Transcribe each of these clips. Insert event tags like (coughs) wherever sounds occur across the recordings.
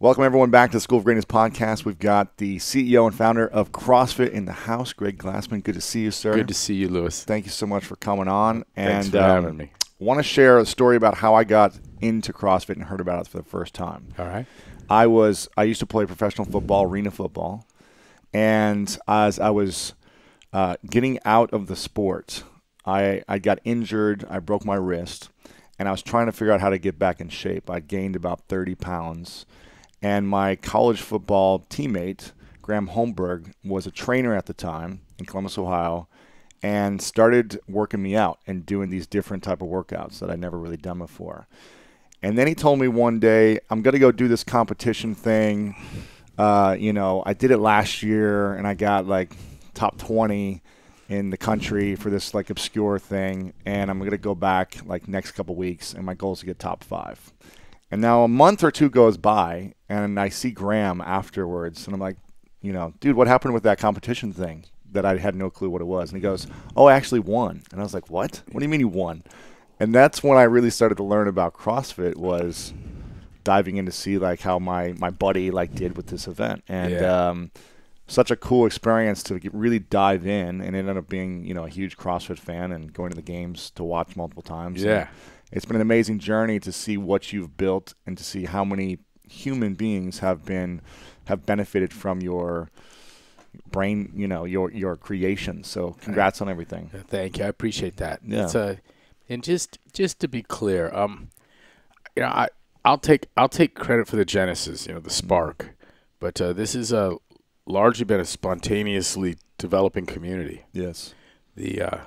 Welcome everyone back to the School of Greatness podcast. We've got the CEO and founder of CrossFit in the house, Greg Glassman. Good to see you, sir. Good to see you, Lewis. Thank you so much for coming on. Thanks and for having me. Want to share a story about how I got into CrossFit and heard about it for the first time. All right. I was I used to play professional football, arena football, and as I was uh, getting out of the sport, I I got injured. I broke my wrist, and I was trying to figure out how to get back in shape. I gained about thirty pounds, and my college football teammate Graham Holmberg was a trainer at the time in Columbus, Ohio, and started working me out and doing these different type of workouts that I'd never really done before. And then he told me one day, I'm going to go do this competition thing. Uh, you know, I did it last year and I got like top 20 in the country for this like obscure thing. And I'm going to go back like next couple weeks and my goal is to get top five. And now a month or two goes by and I see Graham afterwards and I'm like, you know, dude, what happened with that competition thing that I had no clue what it was? And he goes, oh, I actually won. And I was like, what? What do you mean you won? and that's when I really started to learn about CrossFit was diving in to see like how my my buddy like did with this event and Yeah. um, such a cool experience to really dive in and ended up being you know a huge CrossFit fan and going to the games to watch multiple times. Yeah. And it's been an amazing journey to see what you've built and to see how many human beings have been have benefited from your brain you know your your creation so congrats on everything Uh, Thank you. I appreciate that. Yeah. It's a, and just just to be clear, um, you know, I I'll take I'll take credit for the genesis, you know, the spark, but uh, this is a largely been a spontaneously developing community. yes The uh,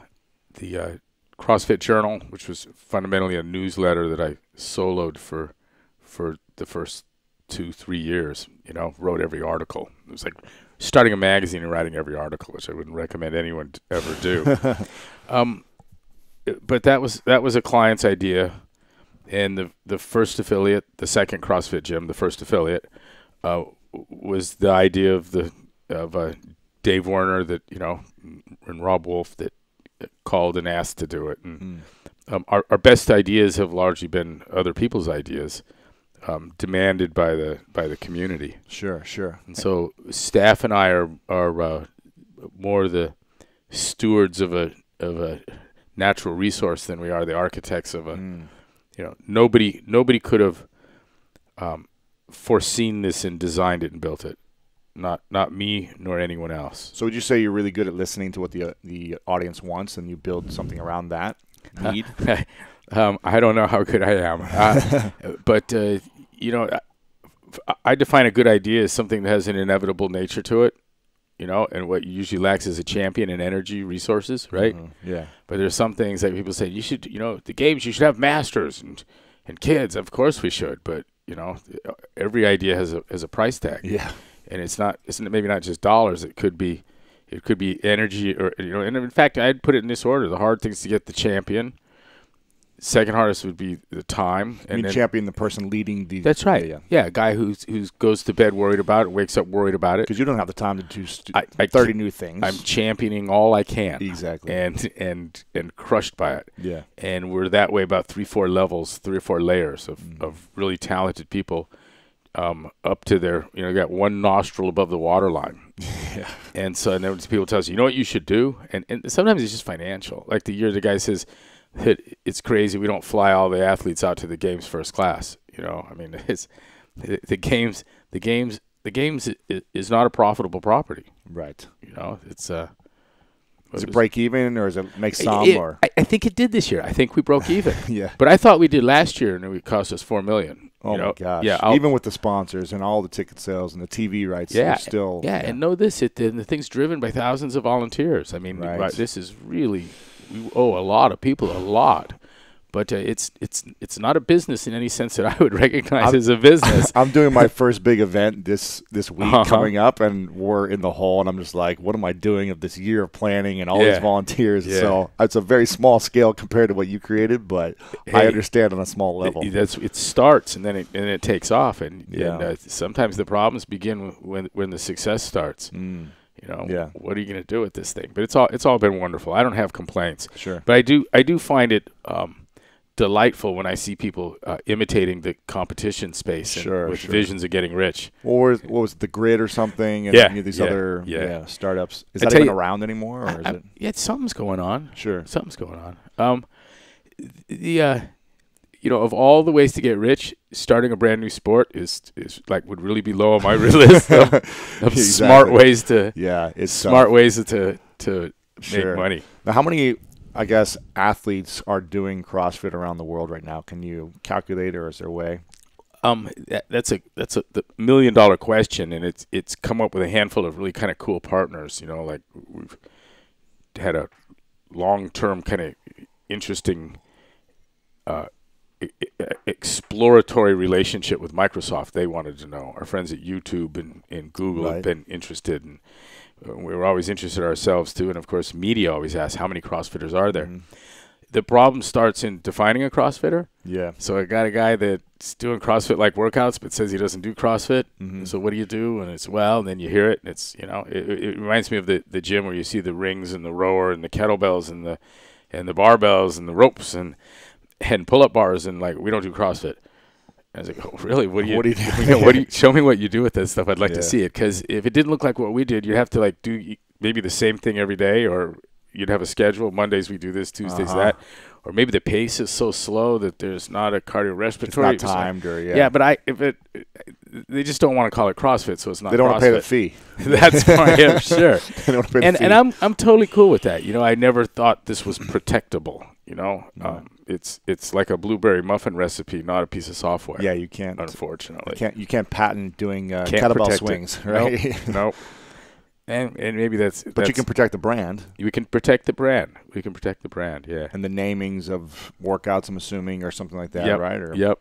the uh, CrossFit Journal, which was fundamentally a newsletter that I soloed for for the first two three years. You know, wrote every article. It was like starting a magazine and writing every article, which I wouldn't recommend anyone ever do. (laughs) um, but that was that was a client's idea, and the the first affiliate, the second CrossFit gym, the first affiliate, uh, was the idea of the of uh, Dave Werner that you know and Robb Wolf that called and asked to do it. And um, our our best ideas have largely been other people's ideas, um, demanded by the by the community. sure sure And so staff and I are are uh, more the stewards of a of a natural resource than we are the architects of a Mm. you know nobody nobody could have um, foreseen this and designed it and built it not not me nor anyone else So would you say you're really good at listening to what the uh, the audience wants, and you build something around that need? (laughs) um, I don't know how good I am, (laughs) uh, but uh, you know, I, I define a good idea as something that has an inevitable nature to it. You know, and what usually lacks is a champion and energy resources, right? Mhm, Yeah. But there's some things that people say you should, you know, the games you should have masters and and kids. Of course we should, but you know, every idea has a has a price tag Yeah. and it's not it's maybe not just dollars it could be it could be energy or you know and in fact i'd put it in this order the hard things to get the champion second hardest would be the time I mean, then- champion the person leading the. that's right Yeah. yeah. a guy who's who's goes to bed worried about it wakes up worried about it Because you don't have the time to do I- I thirty new things. i'm championing all i can exactly. and and and crushed by it yeah. and we're that way about three four levels three or four layers of, Mm. of really talented people um, up to their you know got one nostril above the waterline. (laughs) Yeah. and so and then people tell us you know what you should do and, and sometimes it's just financial like the year the guy says "Hit- it's crazy we don't fly all the athletes out to the games first class you know i mean (laughs) it's the, the games the games the games is not a profitable property Right. you know it's uh Does it break even, or does it make some? it- or I, I think it did this year i think we broke even (laughs) yeah. but I thought we did last year, and it would cost us four million. Oh you know? my gosh. Yeah, I'll- Even with the sponsors and all the ticket sales and the TV rights, Yeah, still. yeah, and know this: it the, the thing's driven by thousands of volunteers. I mean, Right. right, this is really we owe a lot of people a lot, but uh, it's it's it's not a business in any sense that I would (laughs) recognize I'm- as a business. (laughs) I'm doing my (laughs) first big event this this week Uh-huh. coming up, and we're in the hall, and I'm just like, what am I doing of this year of planning and all Yeah. these volunteers? Yeah. So it's a very small scale compared to what you created, but I understand on a small level. It, that's it starts and then it and it takes off, and, Yeah. and uh, sometimes the problems begin when when the success starts. Mm, You know, Yeah. what are you going to do with this thing? But it's all it's all been wonderful. I don't have complaints. sure. But I do I do find it um, delightful when I see people uh, imitating the competition space and Sure, with sure. visions of getting rich. Or what was it, the grid or something? And Yeah, you know, these yeah, other yeah. startups. Is I that even you- around anymore, or is I- it? yeah, something's going on. Sure. Something's going on. Um, the uh, you know, of all the ways to get rich, starting a brand new sport is is like would really be low on my (laughs) list of, of (laughs) smart ways to Yeah, it's smart tough. ways to to Sure. make money. Now, how many, I guess, athletes are doing CrossFit around the world right now? Can you calculate, or is there a way? Um, that, that's a that's a the million dollar question, and it's it's come up with a handful of really kind of cool partners. You know, like we've had a long term kind of interesting uh, exploratory relationship with Microsoft. They wanted to know. Our friends at YouTube and, and Google Right. have been interested, and uh, we were always interested ourselves too. And of course, media always asks, "How many CrossFitters are there?" Mhm. The problem starts in defining a CrossFitter. Yeah. So I got a guy that's doing CrossFit like workouts, but says he doesn't do CrossFit. Mhm. So what do you do? And it's well, and then you hear it, and it's you know, it, it reminds me of the the gym where you see the rings and the rower and the kettlebells and the and the barbells and the ropes and and pull up bars and like we don't do CrossFit. I was like, oh, really? What do you? What do you do? you know, what do you? Show me what you do with this stuff. I'd like Yeah. to see it because if it didn't look like what we did, you'd have to like do maybe the same thing every day, or you'd have a schedule. Mondays we do this, Tuesdays Uh-huh. that, or maybe the pace is so slow that there's not a It's cardiorespiratory. not timed, or yeah. Yeah. but I if it, they just don't want to call it CrossFit, so it's not. they don't want to pay the fee. (laughs) That's fine. Yeah, (laughs) sure. they don't pay the And and I'm I'm totally cool with that. You know, I never thought this was protectable. You know, No. um, it's it's like a blueberry muffin recipe, not a piece of software. yeah, you can't. unfortunately. You can't you can't patent doing uh, Can't kettlebell protect it. swings, Nope. right? nope. (laughs) And and maybe that's but that's, you can protect the brand we can protect the brand. We can protect the brand. Yeah. and the namings of workouts. I'm assuming, or something like that, Yep. right? Or, Yep. Yep.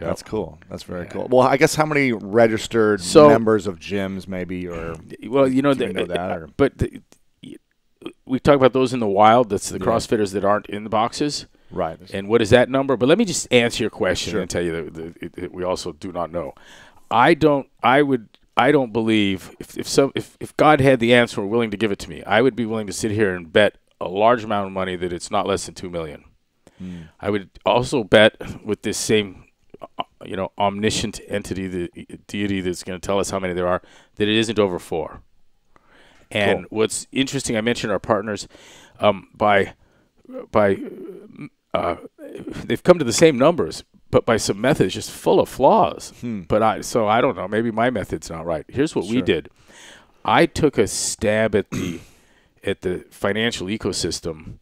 That's cool. That's very Yeah. cool. Well, I guess how many registered So- members of gyms, maybe, or well, you know, you the, know that, or- but the, we talk about those in the wild. That's the Yeah. CrossFitters that aren't in the boxes. right? And what is that number? But let me just answer your question Sure. and tell you that, that, it- we also do not know. I don't. I would. I don't believe if if some if, if God had the answer were willing to give it to me, I would be willing to sit here and bet a large amount of money that it's not less than two million. Hmm. I would also bet with this same, uh, you know, omniscient entity, the deity that's going to tell us how many there are, that it isn't over four. And what's interesting, I mentioned our partners, um, by by uh, they've come to the same numbers, but by some methods just full of flaws. Hmm. But I so I don't know. Maybe my method's not right. Here's what we did. I took a stab at the (clears throat) at the financial ecosystem,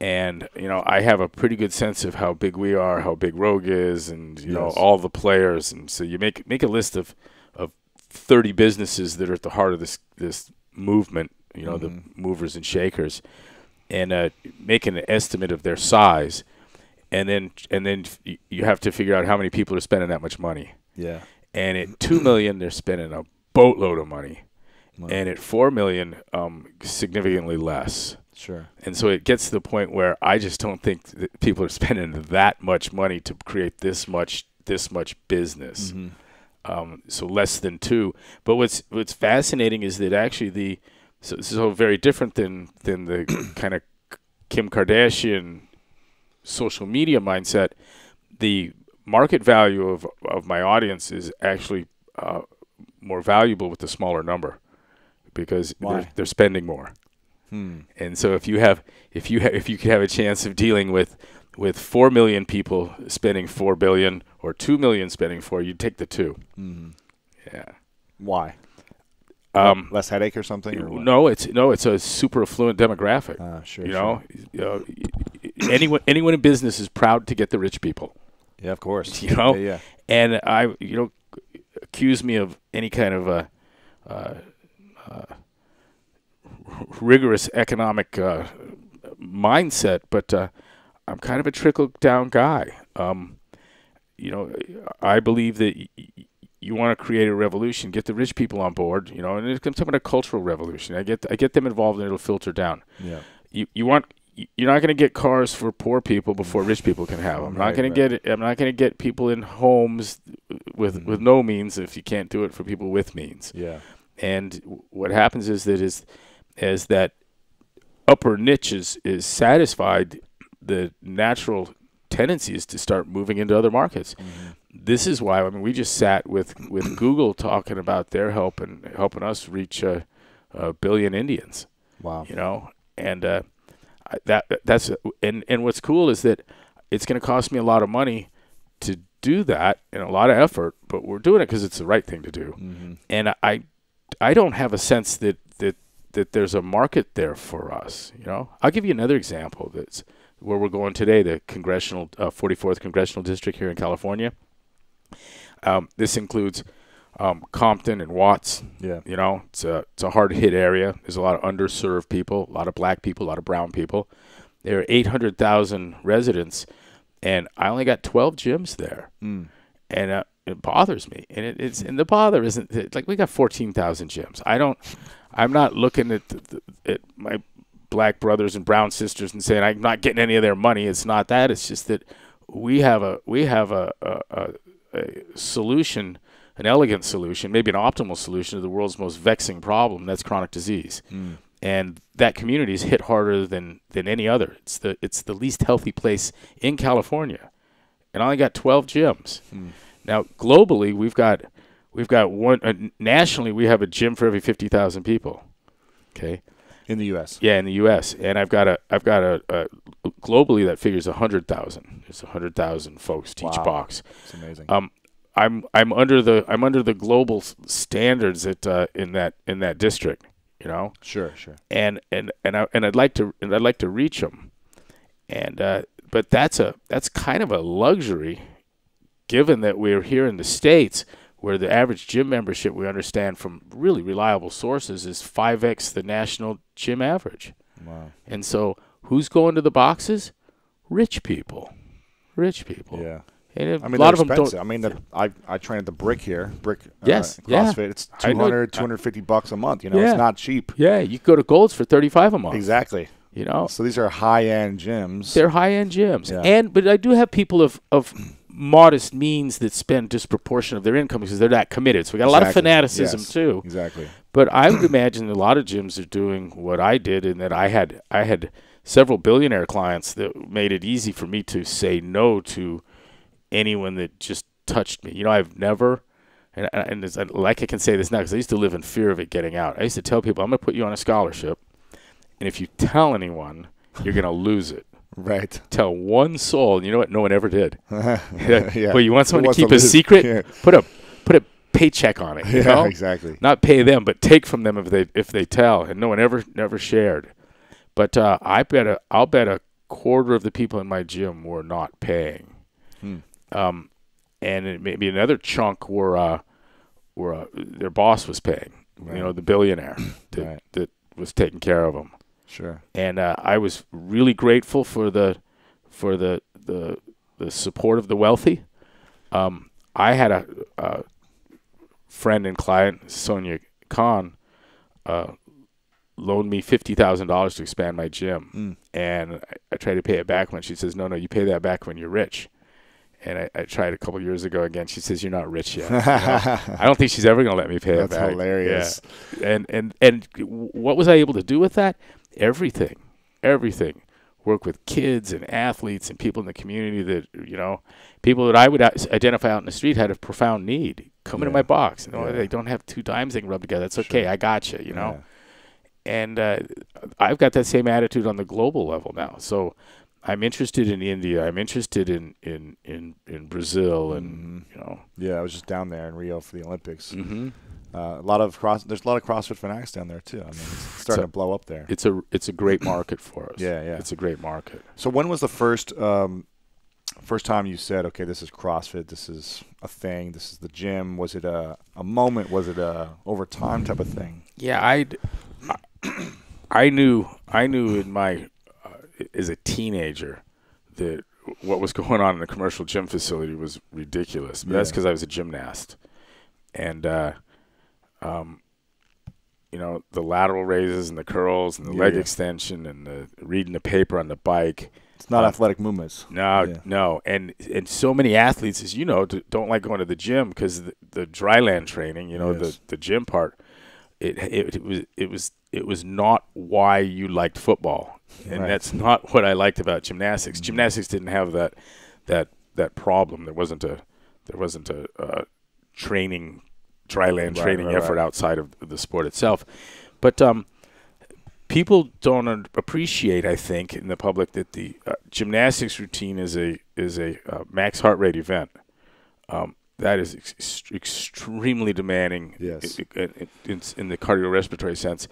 and you know I have a pretty good sense of how big we are, how big Rogue is, and you know all the players. And so you make make a list of of thirty businesses that are at the heart of this this movement. You know Mhm. the movers and shakers, and uh, make an estimate of their size, and then and then you have to figure out how many people are spending that much money. Yeah. And at (clears throat) two million, they're spending a boatload of money, Wow. and at four million, um, significantly less. Sure. And so it gets to the point where I just don't think that people are spending that much money to create this much this much business. Mhm. Um, so less than two. But what's what's fascinating is that actually the so so very different than than the (coughs) kind of Kim Kardashian social media mindset. The market value of of my audience is actually uh, more valuable with the smaller number because they're, they're spending more. Hmm. And so if you have if you ha- if you could have a chance of dealing with with four million people spending four billion or two million spending four, you'd take the two. Mhm. Yeah. Why? Um, Less headache or something? Or no, it's no, it's a super affluent demographic. Ah, sure. you sure. know, you know, anyone anyone in business is proud to get the rich people. Yeah, of course. (laughs) You know? Yeah. yeah. And I, you know, accuse me of any kind of a uh, uh, rigorous economic uh, mindset, but uh, I'm kind of a trickle down guy. Um, you know, I believe that you want to create a revolution, get the rich people on board. You know, and it comes about a cultural revolution. I get I get them involved, and it'll filter down Yeah. you you want you- you're not going to get cars for poor people before rich people can have them. I'm not Right, going to get I'm not going to get people in homes with Mhm. with no means if you can't do it for people with means. Yeah. And w- what happens is that is as that upper niche is is satisfied, the natural tendency is to start moving into other markets. This is why I mean we just sat with with (coughs) Google talking about their help and helping us reach a, a billion Indians Wow. you know and uh, that that's and and what's cool is that it's going to cost me a lot of money to do that and a lot of effort but we're doing it because it's the right thing to do Mm-hmm. and i i don't have a sense that that that there's a market there for us you know i'll give you another example that's where we're going today the congressional uh, 44th congressional district here in california um, this includes um, compton and watts Yeah. you know, it's a it's a hard hit area. There's a lot of underserved people, a lot of black people, a lot of brown people. There are 800,000 residents, and I only got 12 gyms there, Mm. and uh, it bothers me. And it, it's and the bother isn't like we got 14,000 gyms. I don't. I'm not looking at the, the, at my black brothers and brown sisters and saying I'm not getting any of their money. It's not that. It's just that we have a we have a, a, a, solution, an elegant solution, maybe an optimal solution to the world's most vexing problem. That's chronic disease, Mm. and that community is hit harder than than any other. It's the it's the least healthy place in California, and I only got 12 gyms. Mm. Now globally, we've got we've got one uh, nationally we have a gym for every 50,000 people. Okay. In the U.S. Yeah, in the U.S. and I've got a I've got a, a globally that figures a hundred thousand. There's a hundred thousand folks to each Wow. box. It's amazing. Um, I'm I'm under the I'm under the global standards that uh, in that in that district. You know, sure, sure. and and and I and I'd like to and I'd like to reach them, and uh, but that's a that's kind of a luxury, given that we're here in the states where the average gym membership we understand from really reliable sources is five x the national gym average. Wow. And so, who's going to the boxes? Rich people. Rich people. Yeah. And if- I mean, a lot of them don't. I mean, the, I I train at the Brick here. Brick. Uh, Yes, yeah. CrossFit. It's I know- 200, 250 bucks a month. You know, Yeah. it's not cheap. Yeah, you go to Golds for thirty-five a month. Exactly. You know, So these are high end gyms. they're high-end gyms, Yeah. and but I do have people of of modest means that spend disproportionate of their income because they're not committed. So we got a lot of fanaticism Yes. too. Exactly. But I would imagine a lot of gyms are doing what I did, in that I had I had several billionaire clients that made it easy for me to say no to anyone that just touched me. You know, I've never, and and like I can say this now because I used to live in fear of it getting out. I used to tell people, I'm going to put you on a scholarship, and if you tell anyone, you're going to lose it. Right. Tell one soul, you know what? No one ever did. (laughs) yeah. But you want someone to keep to a secret? (laughs) Yeah. Put a put a paycheck on it. You Yeah. know? Exactly. not pay them, but take from them if they if they tell, and no one ever never shared. But uh, I bet a I'll bet a quarter of the people in my gym were not paying, Hmm. um, and it maybe another chunk were uh, were uh, their boss was paying. Right. You know, the billionaire (clears throat) that Right. that was taking care of them, Sure. and uh, I was really grateful for the for the the the support of the wealthy. Um, I had a, a friend and client, Sonia Khan, uh, loaned me fifty thousand dollars to expand my gym, Mm. and I, I tried to pay it back when she says, "No, no, you pay that back when you're rich." And I, I tried a couple years ago again. She says, "You're not rich yet." You know? (laughs) I don't think she's ever going to let me pay That's it back. That's hilarious. Yeah. And and and what was I able to do with that? Everything, everything. Work with kids and athletes and people in the community that you know, people that I would identify out in the street had a profound need. Come into my box. You know, Yeah. they don't have two dimes they can rub together. That's Sure. okay. I got you. You know Yeah. and uh, I've got that same attitude on the global level now. So I'm interested in India. I'm interested in in in, in Brazil, and Mhm. you know. Yeah, I was just down there in Rio for the Olympics. Mm-hmm. Uh, a lot of cross. There's a lot of CrossFit fanatics down there too. I mean, it's starting So- to blow up there. It's a it's a great market for us. Yeah, yeah. It's a great market. So when was the first um, first time you said, "Okay, this is CrossFit. This is a thing. This is the gym"? Was it a a moment? Was it a over time type of thing? Yeah, I'd, I I knew I knew in my uh, as a teenager that what was going on in the commercial gym facility was ridiculous. But that's because I was a gymnast, and uh, um, you know the lateral raises and the curls and the Yeah, leg yeah. extension and the reading the paper on the bike. It's not Uh, athletic movements. No, Yeah. no, and and so many athletes, as you know, don't like going to the gym because the, the dry land training, you know, Yes. the the gym part, it, it it was it was it was not why you liked football, and Right. that's not what I liked about gymnastics. Gymnastics didn't have that that that problem. There wasn't a there wasn't a uh, training dry land Right, training right, effort right. outside of the sport itself, but um, people don't appreciate, I think, in the public that the uh, gymnastics routine is a is a uh, max heart rate event. Um, that is ex- extremely demanding Yes. i- i- i- in, in the cardiorespiratory sense,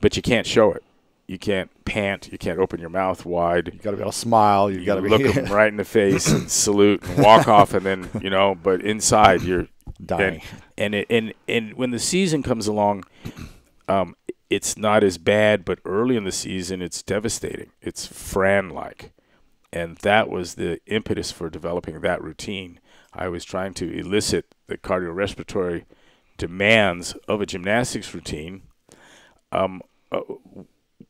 but you can't show it. You can't pant. You can't open your mouth wide. You got to be able to smile. You You got to be look them (laughs) right in the face and (clears throat) salute and walk off, and then you know. But inside, you're dying. and it, and and when the season comes along, um, it's not as bad. But early in the season, it's devastating. It's Fran like, and that was the impetus for developing that routine. I was trying to elicit the cardiorespiratory demands of a gymnastics routine, um, uh,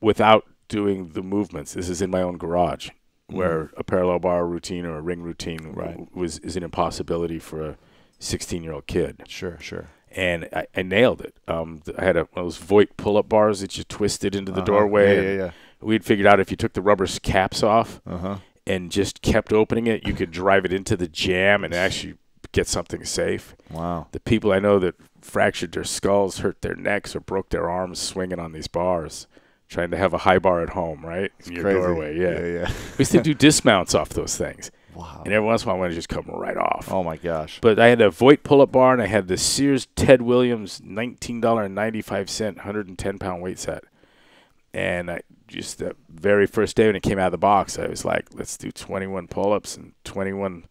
without doing the movements. This is in my own garage, where a parallel bar routine or a ring routine w- Right. was is an impossibility for a 16 year old kid Sure, sure. and I, I nailed it. Um, th- I had a, one of those Voit pull-up bars that you twisted into the Uh-huh. doorway. Yeah, and yeah, We'd figured out if you took the rubber caps off. Uh huh. and just kept opening it, you could drive it into the jam and actually get something safe. Wow. The people I know that fractured their skulls, hurt their necks, or broke their arms swinging on these bars, trying to have a high bar at home, right? in your Crazy. doorway. Yeah. yeah, yeah. (laughs) we used to do dismounts off those things, Wow. and every once in a while, I want to just come right off. Oh my gosh. But I had a Voit pull-up bar, and I had the Sears Ted Williams nineteen dollar and ninety-five cent, hundred and ten pound weight set. And I just the very first day when it came out of the box, I was like, "Let's do twenty-one pull-ups and twenty-one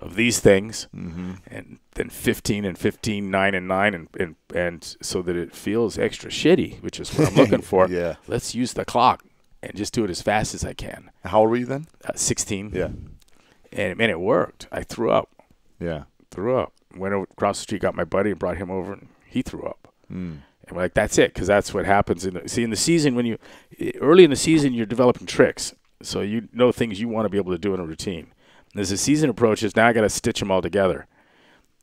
of these things, Mm-hmm. and then fifteen and 15, 9 and nine, and and and so that it feels extra shitty, which is what I'm looking (laughs) for. Yeah. Let's use the clock and just do it as fast as I can. How old were you then? Uh, Sixteen, Yeah. and man, it worked. I threw up. Yeah. threw up. Went over, across the street, got my buddy, and brought him over, and he threw up. Mm. And we're like, that's it, because that's what happens. In the, see, in the season, when you early in the season, you're developing tricks, so you know things you want to be able to do in a routine. And as the season approaches, now I got to stitch them all together,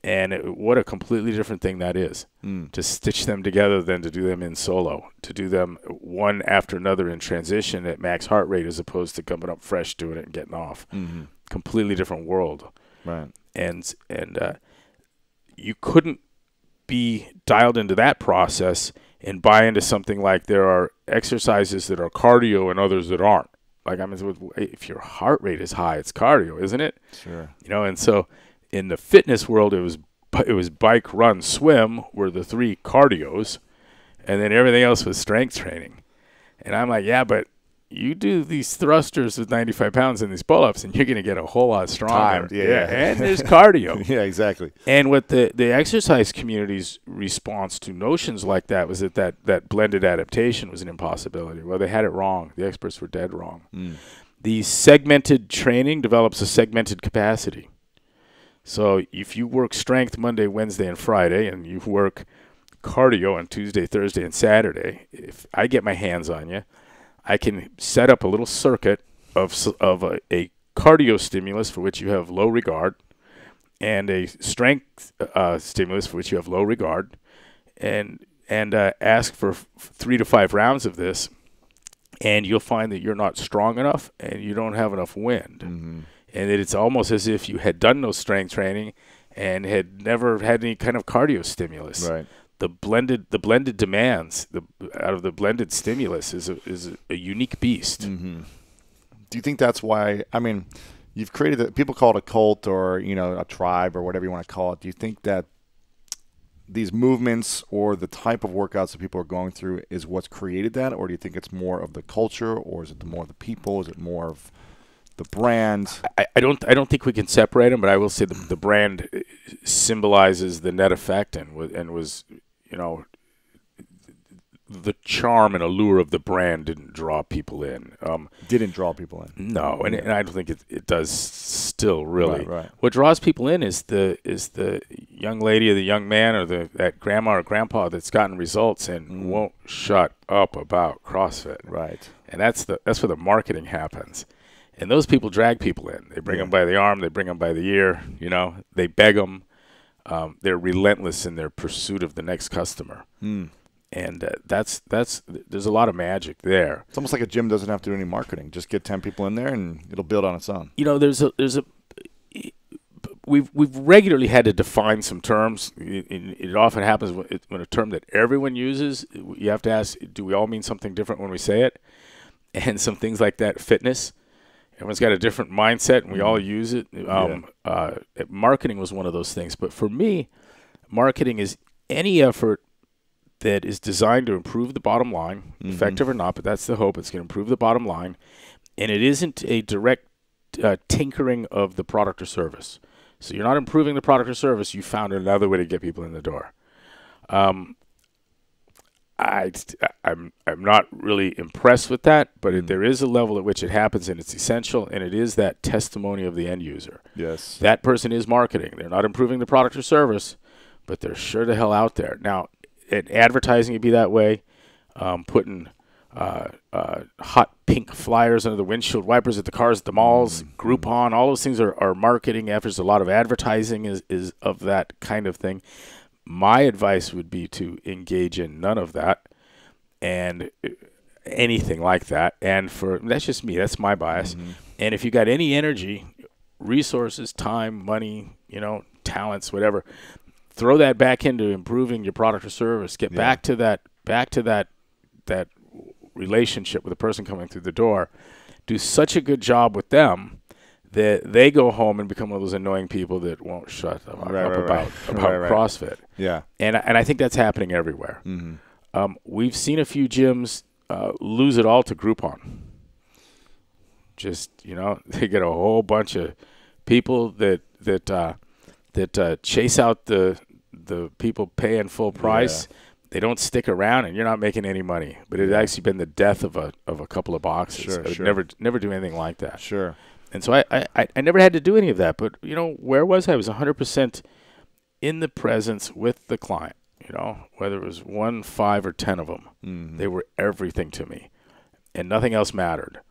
and it, what a completely different thing that is Mm. to stitch them together than to do them in solo. To do them one after another in transition at max heart rate, as opposed to coming up fresh, doing it, and getting off. Mm-hmm. Completely different world Right. and and uh, you couldn't be dialed into that process and buy into something like there are exercises that are cardio and others that aren't. Like I mean, if your heart rate is high, it's cardio, isn't it? Sure. You know, and so in the fitness world, it was it was bike, run, swim were the three cardios, and then everything else was strength training. And I'm like, yeah, but you do these thrusters with 95 pounds and these pull-ups, and you're going to get a whole lot stronger. Timed, yeah, yeah. and there's cardio. (laughs) yeah. Exactly. And what the, the exercise community's response to notions like that was that, that that blended adaptation was an impossibility. Well, they had it wrong. The experts were dead wrong. Mm. The segmented training develops a segmented capacity. So if you work strength Monday, Wednesday, and Friday, and you work cardio on Tuesday, Thursday, and Saturday, if I get my hands on you, I can set up a little circuit of of a, a cardio stimulus for which you have low regard, and a strength uh, stimulus for which you have low regard, and and uh, ask for f- three to five rounds of this, and you'll find that you're not strong enough and you don't have enough wind, Mm-hmm. and that it's almost as if you had done no strength training and had never had any kind of cardio stimulus Right. The blended the blended demands the out of the blended stimulus is a, is a, unique beast. Mm-hmm. Do you think that's why? I mean, you've created a, people call it a cult or you know a tribe or whatever you want to call it. Do you think that these movements or the type of workouts that people are going through is what's created that, or do you think it's more of the culture, or is it the more of the people? Is it more of the brand? I, I don't I don't think we can separate them, but I will say the the brand uh, symbolizes the net effect and was and was you know the charm and allure of the brand didn't draw people in. Um, Didn't draw people in. no, and, and I don't think it, it does still really. Right, right. What draws people in is the is the young lady or the young man or the that grandma or grandpa that's gotten results and Mm. won't shut up about CrossFit. Right. and that's the that's where the marketing happens. And those people drag people in. They bring Yeah. them by the arm. They bring them by the ear. You know, they beg them. Um, they're relentless in their pursuit of the next customer. Mm. and uh, that's that's there's a lot of magic there. It's almost like a gym doesn't have to do any marketing. Just get ten people in there, and it'll build on its own. You know, there's a there's a we've we've regularly had to define some terms. It, it, it often happens when, it, when a term that everyone uses, you have to ask, do we all mean something different when we say it? (laughs) And some things like that, fitness. Everyone's got a different mindset, and we all use it. Um, yeah. uh, marketing was one of those things, but for me, marketing is any effort that is designed to improve the bottom line, mm-hmm. effective or not, but that's the hope. It's going to improve the bottom line, and it isn't a direct uh, tinkering of the product or service. So you're not improving the product or service. You found another way to get people in the door. Um, I, I'm I'm not really impressed with that, but mm. there is a level at which it happens, and it's essential, and it is that testimony of the end user. Yes, that person is marketing. They're not improving the product or service, but they're sure the hell out there. Now, at advertising, it'd be that way. Um, putting uh, uh, hot pink flyers under the windshield wipers at the cars at the malls, mm-hmm. Groupon, all those things are, are marketing efforts. A lot of advertising is, is of that kind of thing. My advice would be to engage in none of that and uh, anything like that. And for that's just me, that's my bias. Mm-hmm. And if you got any energy, resources, time, money, you know, talents, whatever, throw that back into improving your product or service. Get yeah. back to that back to that that relationship with the person coming through the door, do such a good job with them that they go home and become one of those annoying people that won't shut up, right, up right, about right. (laughs) about CrossFit. Yeah, and and I think that's happening everywhere. Mm-hmm. Um, we've seen a few gyms uh, lose it all to Groupon. Just you know, (laughs) they get a whole bunch of people that that uh, that uh, chase out the the people paying full price. Yeah they don't stick around and you're not making any money. But it's actually been the death of a of a couple of boxes. Sure, sure. never never do anything like that. Sure. And so I, I, I never had to do any of that. But you know, where was I? I was 100% in the presence with the client. You know, whether it was one, five, or ten of them, mm-hmm. they were everything to me, and nothing else mattered.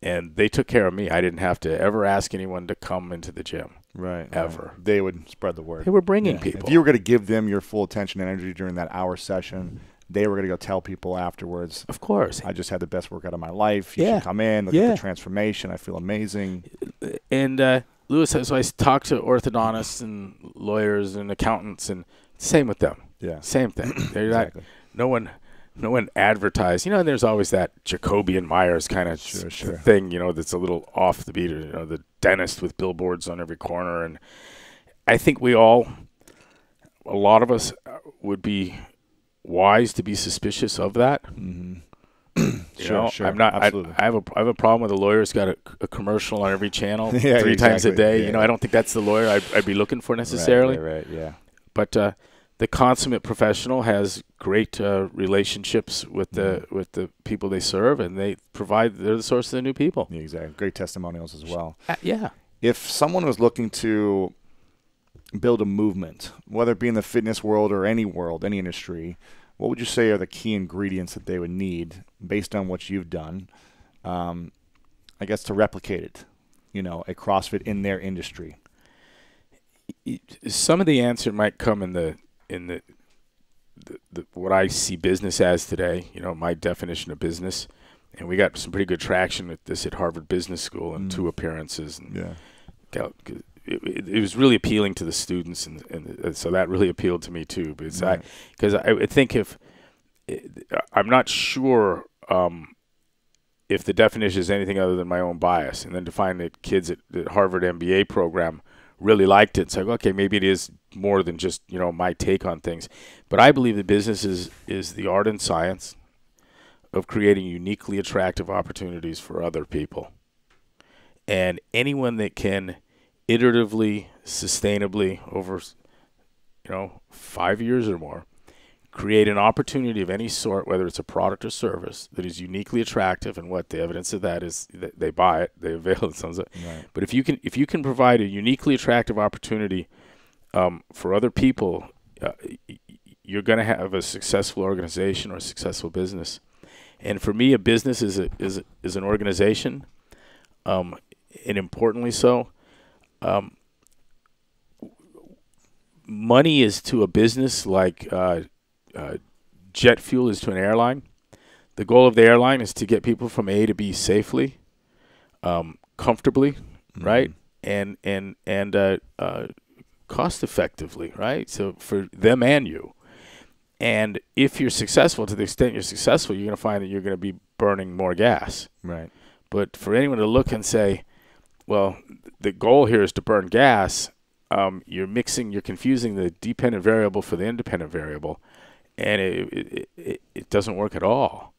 And they took care of me. I didn't have to ever ask anyone to come into the gym. Right. Ever. Right. They would spread the word. They were bringing yeah. people. If you were going to give them your full attention and energy during that hour session, they were going to go tell people afterwards. Of course. I just had the best workout of my life. You yeah. should come in, look yeah. at the transformation. I feel amazing. And uh, Lewis, so I talk to orthodontists and lawyers and accountants, and same with them. Yeah. Same thing. (clears throat) They're exactly. not, no one no one advertised. You know, and there's always that Jacoby and Meyers kind of sure, sure. thing, you know, that's a little off the beat. You know, the dentist with billboards on every corner, and I think we all, a lot of us, uh, would be wise to be suspicious of that. Mm-hmm. (clears throat) sure, know, sure. I'm not. I, Absolutely. I, have a I have a problem with a lawyer's got a, a commercial on every channel (laughs) yeah, three exactly. times a day. Yeah. You know, I don't think that's the lawyer I'd, I'd be looking for necessarily. Right, right, right yeah. But uh, the consummate professional has great uh, relationships with the Mm-hmm. with the people they serve, and they provide. They're the source of the new people. Exactly. Great testimonials as well. Uh, yeah. If someone was looking to build a movement, whether it be in the fitness world or any world, any industry, what would you say are the key ingredients that they would need based on what you've done? Um, I guess to replicate it, you know, a CrossFit in their industry. Some of the answer might come in the in the, the, the what I see business as today. You know, my definition of business, and we got some pretty good traction with this at Harvard Business School in Mm. two appearances. And Yeah. got- it, it, was really appealing to the students, and, and so that really appealed to me too. Because Right. I because I think if I'm not sure um, if the definition is anything other than my own bias, and then to find that kids at the Harvard MBA program really liked it, it's like okay, maybe it is more than just you know my take on things. But I believe that business is is the art and science of creating uniquely attractive opportunities for other people, and anyone that can iteratively, sustainably over you know five years or more create an opportunity of any sort, whether it's a product or service that is uniquely attractive, and what the evidence of that is that they buy it, they avail (laughs) it. Sounds like, Right. but if you can if you can provide a uniquely attractive opportunity um, for other people, uh, you're going to have a successful organization or a successful business. And for me, a business is a, is a, is an organization, um, and importantly so. Um, money is to a business like uh, uh, jet fuel is to an airline. The goal of the airline is to get people from A to B safely, um, comfortably, Mm-hmm. right, and and and uh, uh, cost effectively, right. So for them and you, and if you're successful, to the extent you're successful, you're going to find that you're going to be burning more gas. Right. But for anyone to look and say, well, the goal here is to burn gas, um, you're mixing, you're confusing the dependent variable for the independent variable, and it, it, it, it doesn't work at all.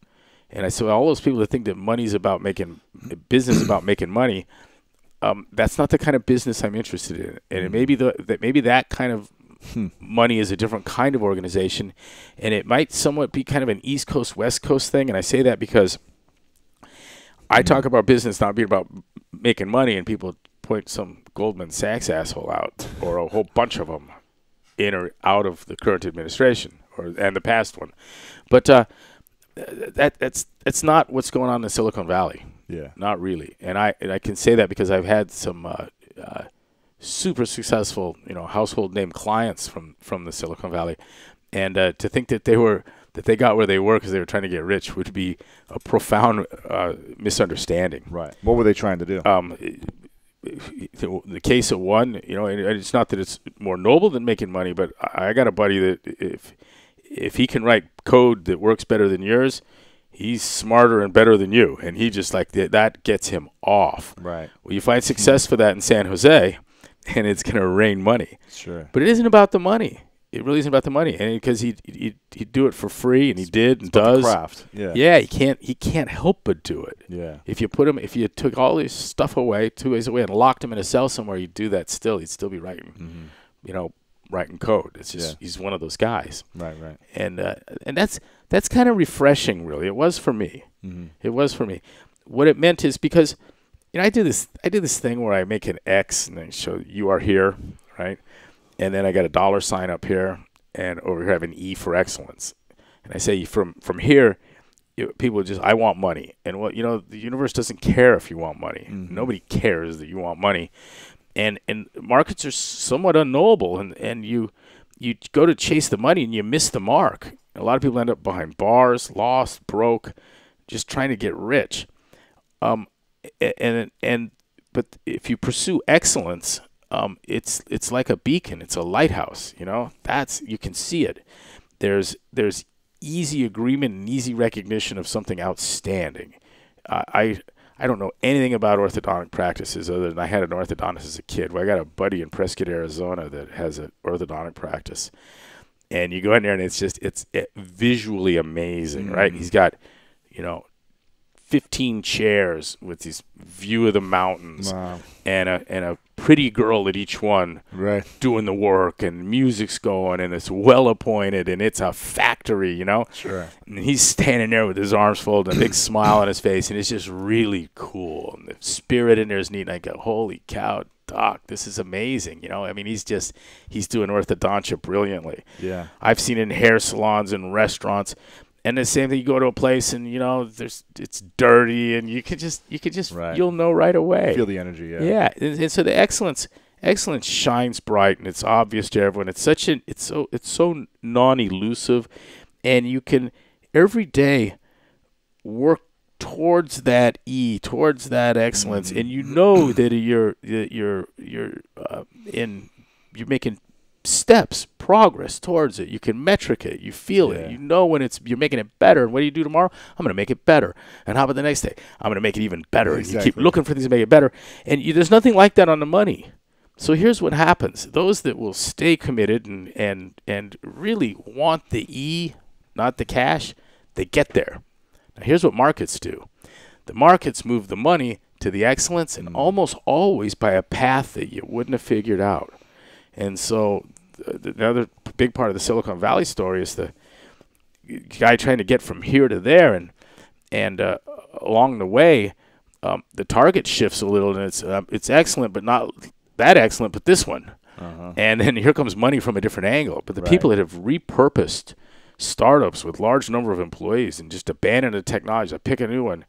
And I say all those people that think that money's about making business about (coughs) making money, um, that's not the kind of business I'm interested in. And it may be the that maybe that kind of money is a different kind of organization, and it might somewhat be kind of an East Coast West Coast thing. And I say that because I talk about business not being about making money, and people point some Goldman Sachs asshole out, or a whole bunch of them, in or out of the current administration, or and the past one. But uh, that that's that's not what's going on in Silicon Valley. Yeah. Not really, and I and I can say that because I've had some uh, uh, super successful, you know, household name clients from from the Silicon Valley, and uh, to think that they were that they got where they were because they were trying to get rich would be a profound uh, misunderstanding. Right. What were they trying to do? Um, the case of one, you know, and it's not that it's more noble than making money, but I got a buddy that if if he can write code that works better than yours, he's smarter and better than you, and he just like that, that gets him off. right. Well, you find success for that in San Jose, (laughs) and it's going to rain money. Sure. But it isn't about the money. It really isn't about the money, and because he he he'd do it for free, and he did and does. craft. Yeah. Yeah, he can't he can't help but do it. Yeah. If you put him, if you took all his stuff away, two ways away, and locked him in a cell somewhere, you'd do that still. He'd still be writing, Mm-hmm. you know, writing code. It's just Yeah. he's one of those guys, Right. Right. and uh, and that's that's kind of refreshing, really. It was for me. Mm-hmm. It was for me. What it meant is because, you know, I do this I do this thing where I make an X and I show you are here, right, and then I got a dollar sign up here, and over here I have an E for excellence, and I say from from here you, people just I want money, and what you know the universe doesn't care if you want money. Mhm. Nobody cares that you want money, and and markets are somewhat unknowable, and and you you go to chase the money and you miss the mark. A lot of people end up behind bars, lost, broke, just trying to get rich. Um, and and but if you pursue excellence, um, it's it's like a beacon. It's a lighthouse. You know, that's you can see it. There's there's easy agreement and easy recognition of something outstanding. I I, I don't know anything about orthodontic practices other than I had an orthodontist as a kid. Well, I got a buddy in Prescott, Arizona that has an orthodontic practice, and you go in there and it's just it's it, visually amazing, right? Mhm. He's got you know. 15 chairs with this view of the mountains Wow. and a and a pretty girl at each one Right. doing the work and music's going and it's well appointed and it's a factory, you know. Sure. And he's standing there with his arms folded and a big (coughs) smile on his face and it's just really cool. And the spirit in there is neat. And I go, holy cow, doc, this is amazing. You know, I mean, he's just he's doing orthodontia brilliantly. Yeah. I've seen it in hair salons and restaurants. And the same thing, you go to a place and you know there's it's dirty, and you can just you can just Right. you'll know right away. Feel the energy. Yeah. Yeah, and, and so the excellence excellence shines bright and it's obvious to everyone. It's such an it's so it's so non-elusive, and you can every day work towards that E, towards that excellence, and you know that you're that you're you're uh, in you're making steps, progress towards it. You can metric it. You feel Yeah. it. You know when it's you're making it better. And what do you do tomorrow? I'm going to make it better. And how about the next day? I'm going to make it even better. And you keep looking for things to make it better. And you, there's nothing like that on the money. So here's what happens: those that will stay committed and and and really want the E, not the cash, they get there. Now here's what markets do: the markets move the money to the excellence, and Mm. almost always by a path that you wouldn't have figured out. And so th- th- the other big part of the Silicon Valley story is the guy trying to get from here to there, and and uh, along the way, um, the target shifts a little, and it's uh, it's excellent, but not that excellent, but this one. Uh-huh. And then here comes money from a different angle. But the Right. people that have repurposed startups with large number of employees and just abandon the technology, I pick a new one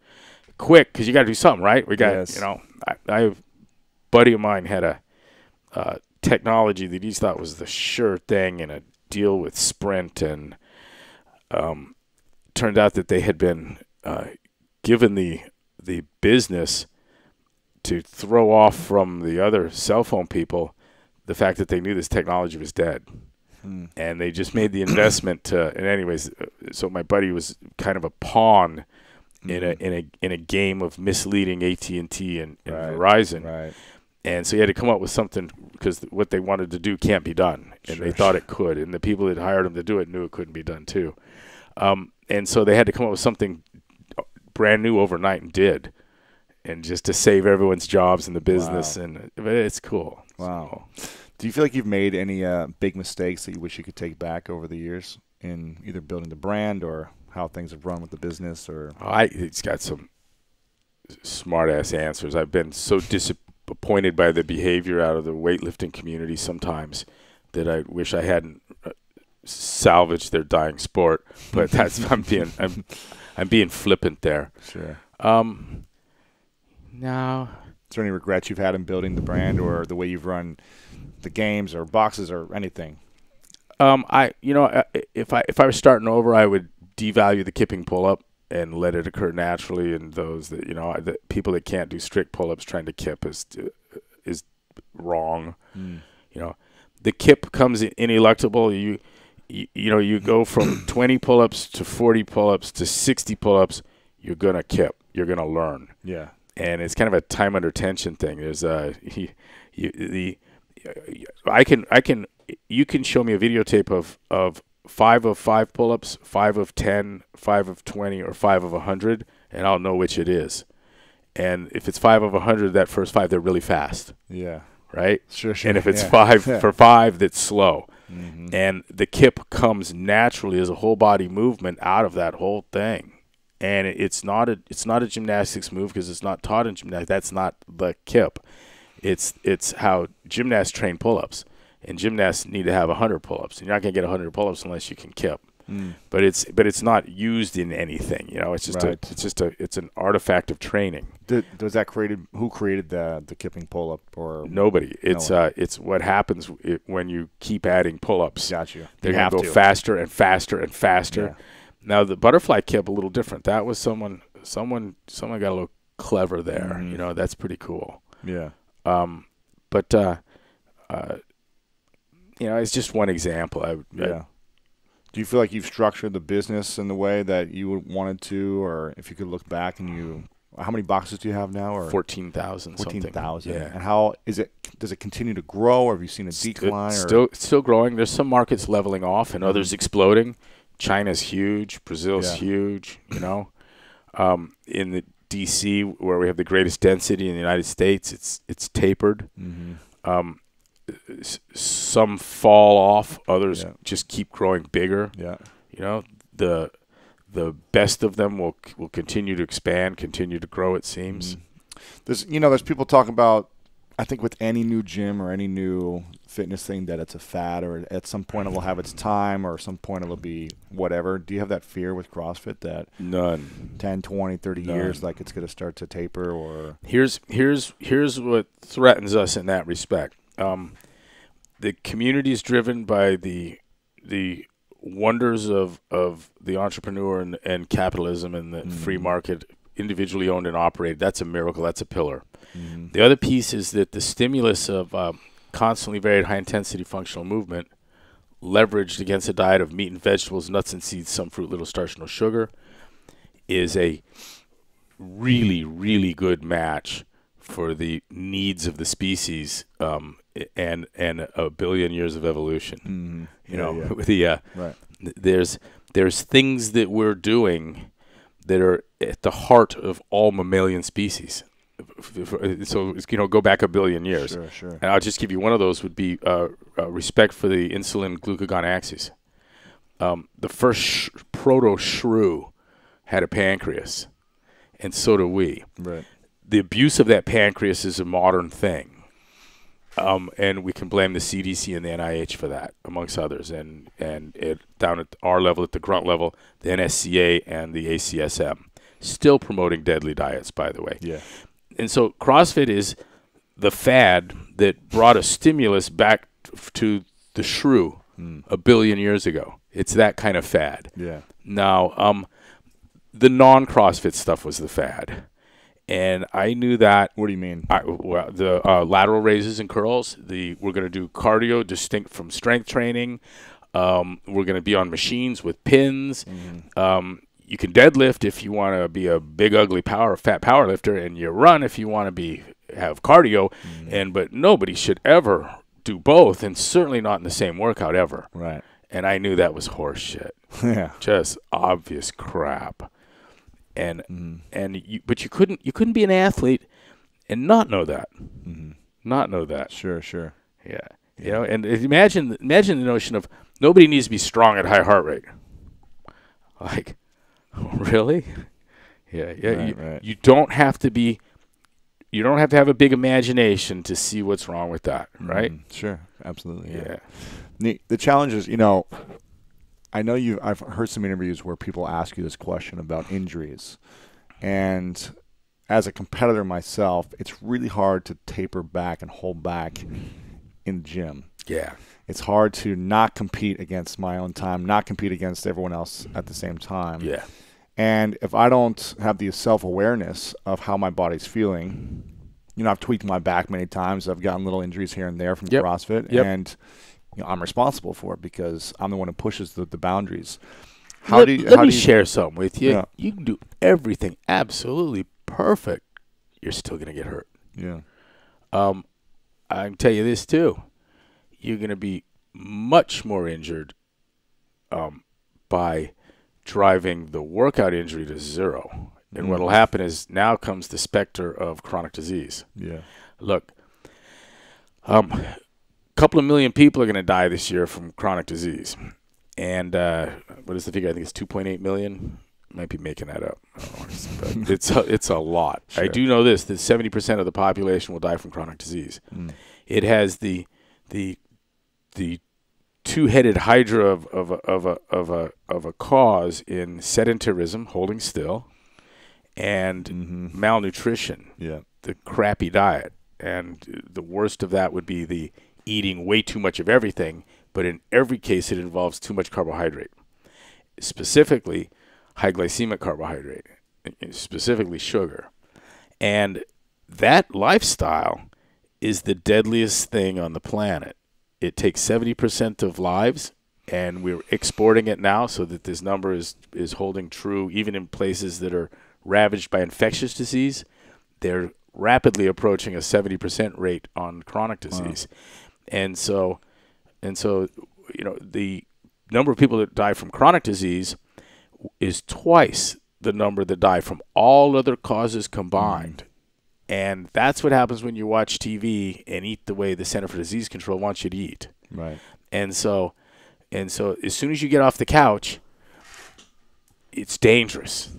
quick because you got to do something, right? We got, Yes. you know, I, I have buddy of mine had a uh, technology that he thought was the sure thing and a deal with Sprint and um, turned out that they had been uh, given the the business to throw off from the other cell phone people the fact that they knew this technology was dead. Hmm. And they just made the investment to. And anyways, uh, so my buddy was kind of a pawn in a Mhm. in a in a game of misleading AT and T and Right, Verizon. Right. And so he had to come up with something because what they wanted to do can't be done, and they Sure, thought sure. it could, and the people that hired him to do it knew it couldn't be done too. Um, and so they had to come up with something brand new overnight, and did, and just to save everyone's jobs in the business, Wow. and but it's cool. Wow. Do you feel like you've made any uh, big mistakes that you wish you could take back over the years in either building the brand or how things have run with the business or So, I it's got some smart ass answers. I've been so disappointed by the behavior out of the weightlifting community sometimes that I wish I hadn't uh, salvaged their dying sport. (laughs) But that's I'm being I'm I'm being flippant there. sure. Um, now, Is there any regrets you've had in building the brand or the way you've run the games or boxes or anything? um, I you know if I if I was starting over, I would devalue the kipping pull up and let it occur naturally. And those that you know the people that can't do strict pull ups trying to kip is is wrong. you know the kip comes in ineluctable you you, you know you go from (coughs) 20 pull-ups to 40 pull-ups to 60 pull-ups you're gonna kip you're gonna learn Yeah. and it's kind of a time under tension thing there's uh (laughs) you, you, the i can i can you can show me a videotape of of five of five pull-ups five of ten five of 20 or five of 100 and i'll know which it is and if it's five of 100 that first five they're really fast Yeah. right Sure, sure. and if it's yeah. five Yeah. (laughs) for five, that's slow. Mhm. And the kip comes naturally as a whole body movement out of that whole thing. And it's not a it's not a gymnastics move because it's not taught in gymnastics. That's not the kip. It's it's how gymnasts train pull-ups. And gymnasts need to have 100 pull-ups. And you're not going to get 100 pull-ups unless you can kip. Mm. But it's but it's not used in anything, you know. It's just Right. a it's just a it's an artifact of training. Did, was that created? Who created the the kipping pull up or Nobody. It's one. uh it's what happens when you keep adding pull-ups. Got you. They're You going have to go to. faster and faster and faster. Yeah. Now the butterfly kip a little different. That was someone someone someone got a little clever there. Mhm. You know, that's pretty cool. Yeah. Um, but uh, uh, you know, it's just one example. I, would- I- Yeah. Do you feel like you've structured the business in the way that you wanted to, or if you could look back and you, how many boxes do you have now? Or fourteen thousand. fourteen thousand. Yeah. And how is it? Does it continue to grow, or have you seen a Sti- decline? or? Still, still growing. There's some markets leveling off and others exploding. China's huge. Brazil's Yeah. huge. You know, um, in the DC where we have the greatest density in the United States, it's it's tapered. hmm Um, some fall off. Others Yeah. just keep growing bigger. Yeah. You know, the the best of them will will continue to expand, continue to grow. It seems. Mhm. There's, you know, there's people talk about. I think with any new gym or any new fitness thing, that it's a fad, or at some point it will have its time, or at some point it'll be whatever. Do you have that fear with CrossFit that None. 10, 20, 30 years, like it's going to start to taper, or Here's here's here's what threatens us in that respect. Um, the community is driven by the the wonders of, of the entrepreneur and, and capitalism and the free Mhm. market, individually owned and operated. That's a miracle. That's a pillar. Mhm. The other piece is that the stimulus of um, constantly varied high intensity functional movement, leveraged against a diet of meat and vegetables, nuts and seeds, some fruit, little starch, no sugar, is a really, really good match for the needs of the species um, and and a billion years of evolution. Mhm. You Yeah, know, yeah. (laughs) the uh, right? there's there's things that we're doing that are at the heart of all mammalian species. So you know, go back a billion years, Sure, sure. and I'll just give you one of those would be uh, uh, respect for the insulin glucagon axis. Um, the first sh- proto shrew had a pancreas, and so do we Right. The abuse of that pancreas is a modern thing. Um, and we can blame the CDC and the NIH for that, amongst others. And and it down at our level, at the grunt level, the NSCA and the ACSM, still promoting deadly diets, by the way. Yeah. And so CrossFit is the fad that brought a stimulus back to the shrew Mm. a billion years ago. It's that kind of fad. Yeah. No, um, the non-CrossFit stuff was the fad, and I knew that. What do you mean? I, well, the uh, lateral raises and curls. The we're going to do cardio distinct from strength training. Um, we're going to be on machines with pins. Um, you can deadlift if you want to be a big, ugly power, fat power lifter, and you run if you want to be have cardio. And but nobody should ever do both, and certainly not in the same workout ever. Right. And I knew that was horseshit. (laughs) yeah. just obvious crap. And and you, but you couldn't you couldn't be an athlete and not know that, not know that. Sure. Sure. Yeah, you know. And imagine imagine the notion of nobody needs to be strong at high heart rate. (laughs) Like, (laughs) really? Yeah, yeah. Right, you, right. you don't have to be. You don't have to have a big imagination to see what's wrong with that, right? Mm, sure. Absolutely. Yeah. Yeah. The, the challenge is, you know, I know you. I've heard some interviews where people ask you this question about (sighs) injuries, and as a competitor myself, it's really hard to taper back and hold back in the gym. Yeah. It's hard to not compete against my own time, not compete against everyone else at the same time. Yeah. And if I don't have the self awareness of how my body's feeling, you know, I've tweaked my back many times. I've gotten little injuries here and there from Yep. CrossFit, Yep. and you know, I'm responsible for it because I'm the one who pushes the, the boundaries. How let, do you, let how me do you, share something with you. Yeah. You can do everything absolutely perfect. You're still gonna get hurt. Yeah, Um, I can tell you this too. You're gonna be much more injured um, by driving the workout injury to zero. And what'll happen is now comes the specter of chronic disease. yeah, Look, um, couple of million people are going to die this year from chronic disease, and uh, what is the figure? I think it's 2.8 million. Might be making that up. It's- but (laughs) it's a, it's a lot. I do know this: that 70 percent of the population will die from chronic disease. Mm. It has the the the two-headed hydra of, of, a, of a of a of a cause in sedentarism, holding still, and Mhm. malnutrition yeah, the crappy diet. And the worst of that would be the eating way too much of everything, but in every case, it involves too much carbohydrate, specifically high glycemic carbohydrate, specifically sugar. And that lifestyle is the deadliest thing on the planet. It takes 70% of lives, and we're exporting it now so that this number is, is holding true even in places that are ravaged by infectious disease. They're rapidly approaching a 70% rate on chronic disease. And so, and so, you know, the number of people that die from chronic disease is twice the number that die from all other causes combined. Mm. And that's what happens when you watch TV and eat the way the Center for Disease Control wants you to eat. right. And so, and so, as soon as you get off the couch, it's dangerous.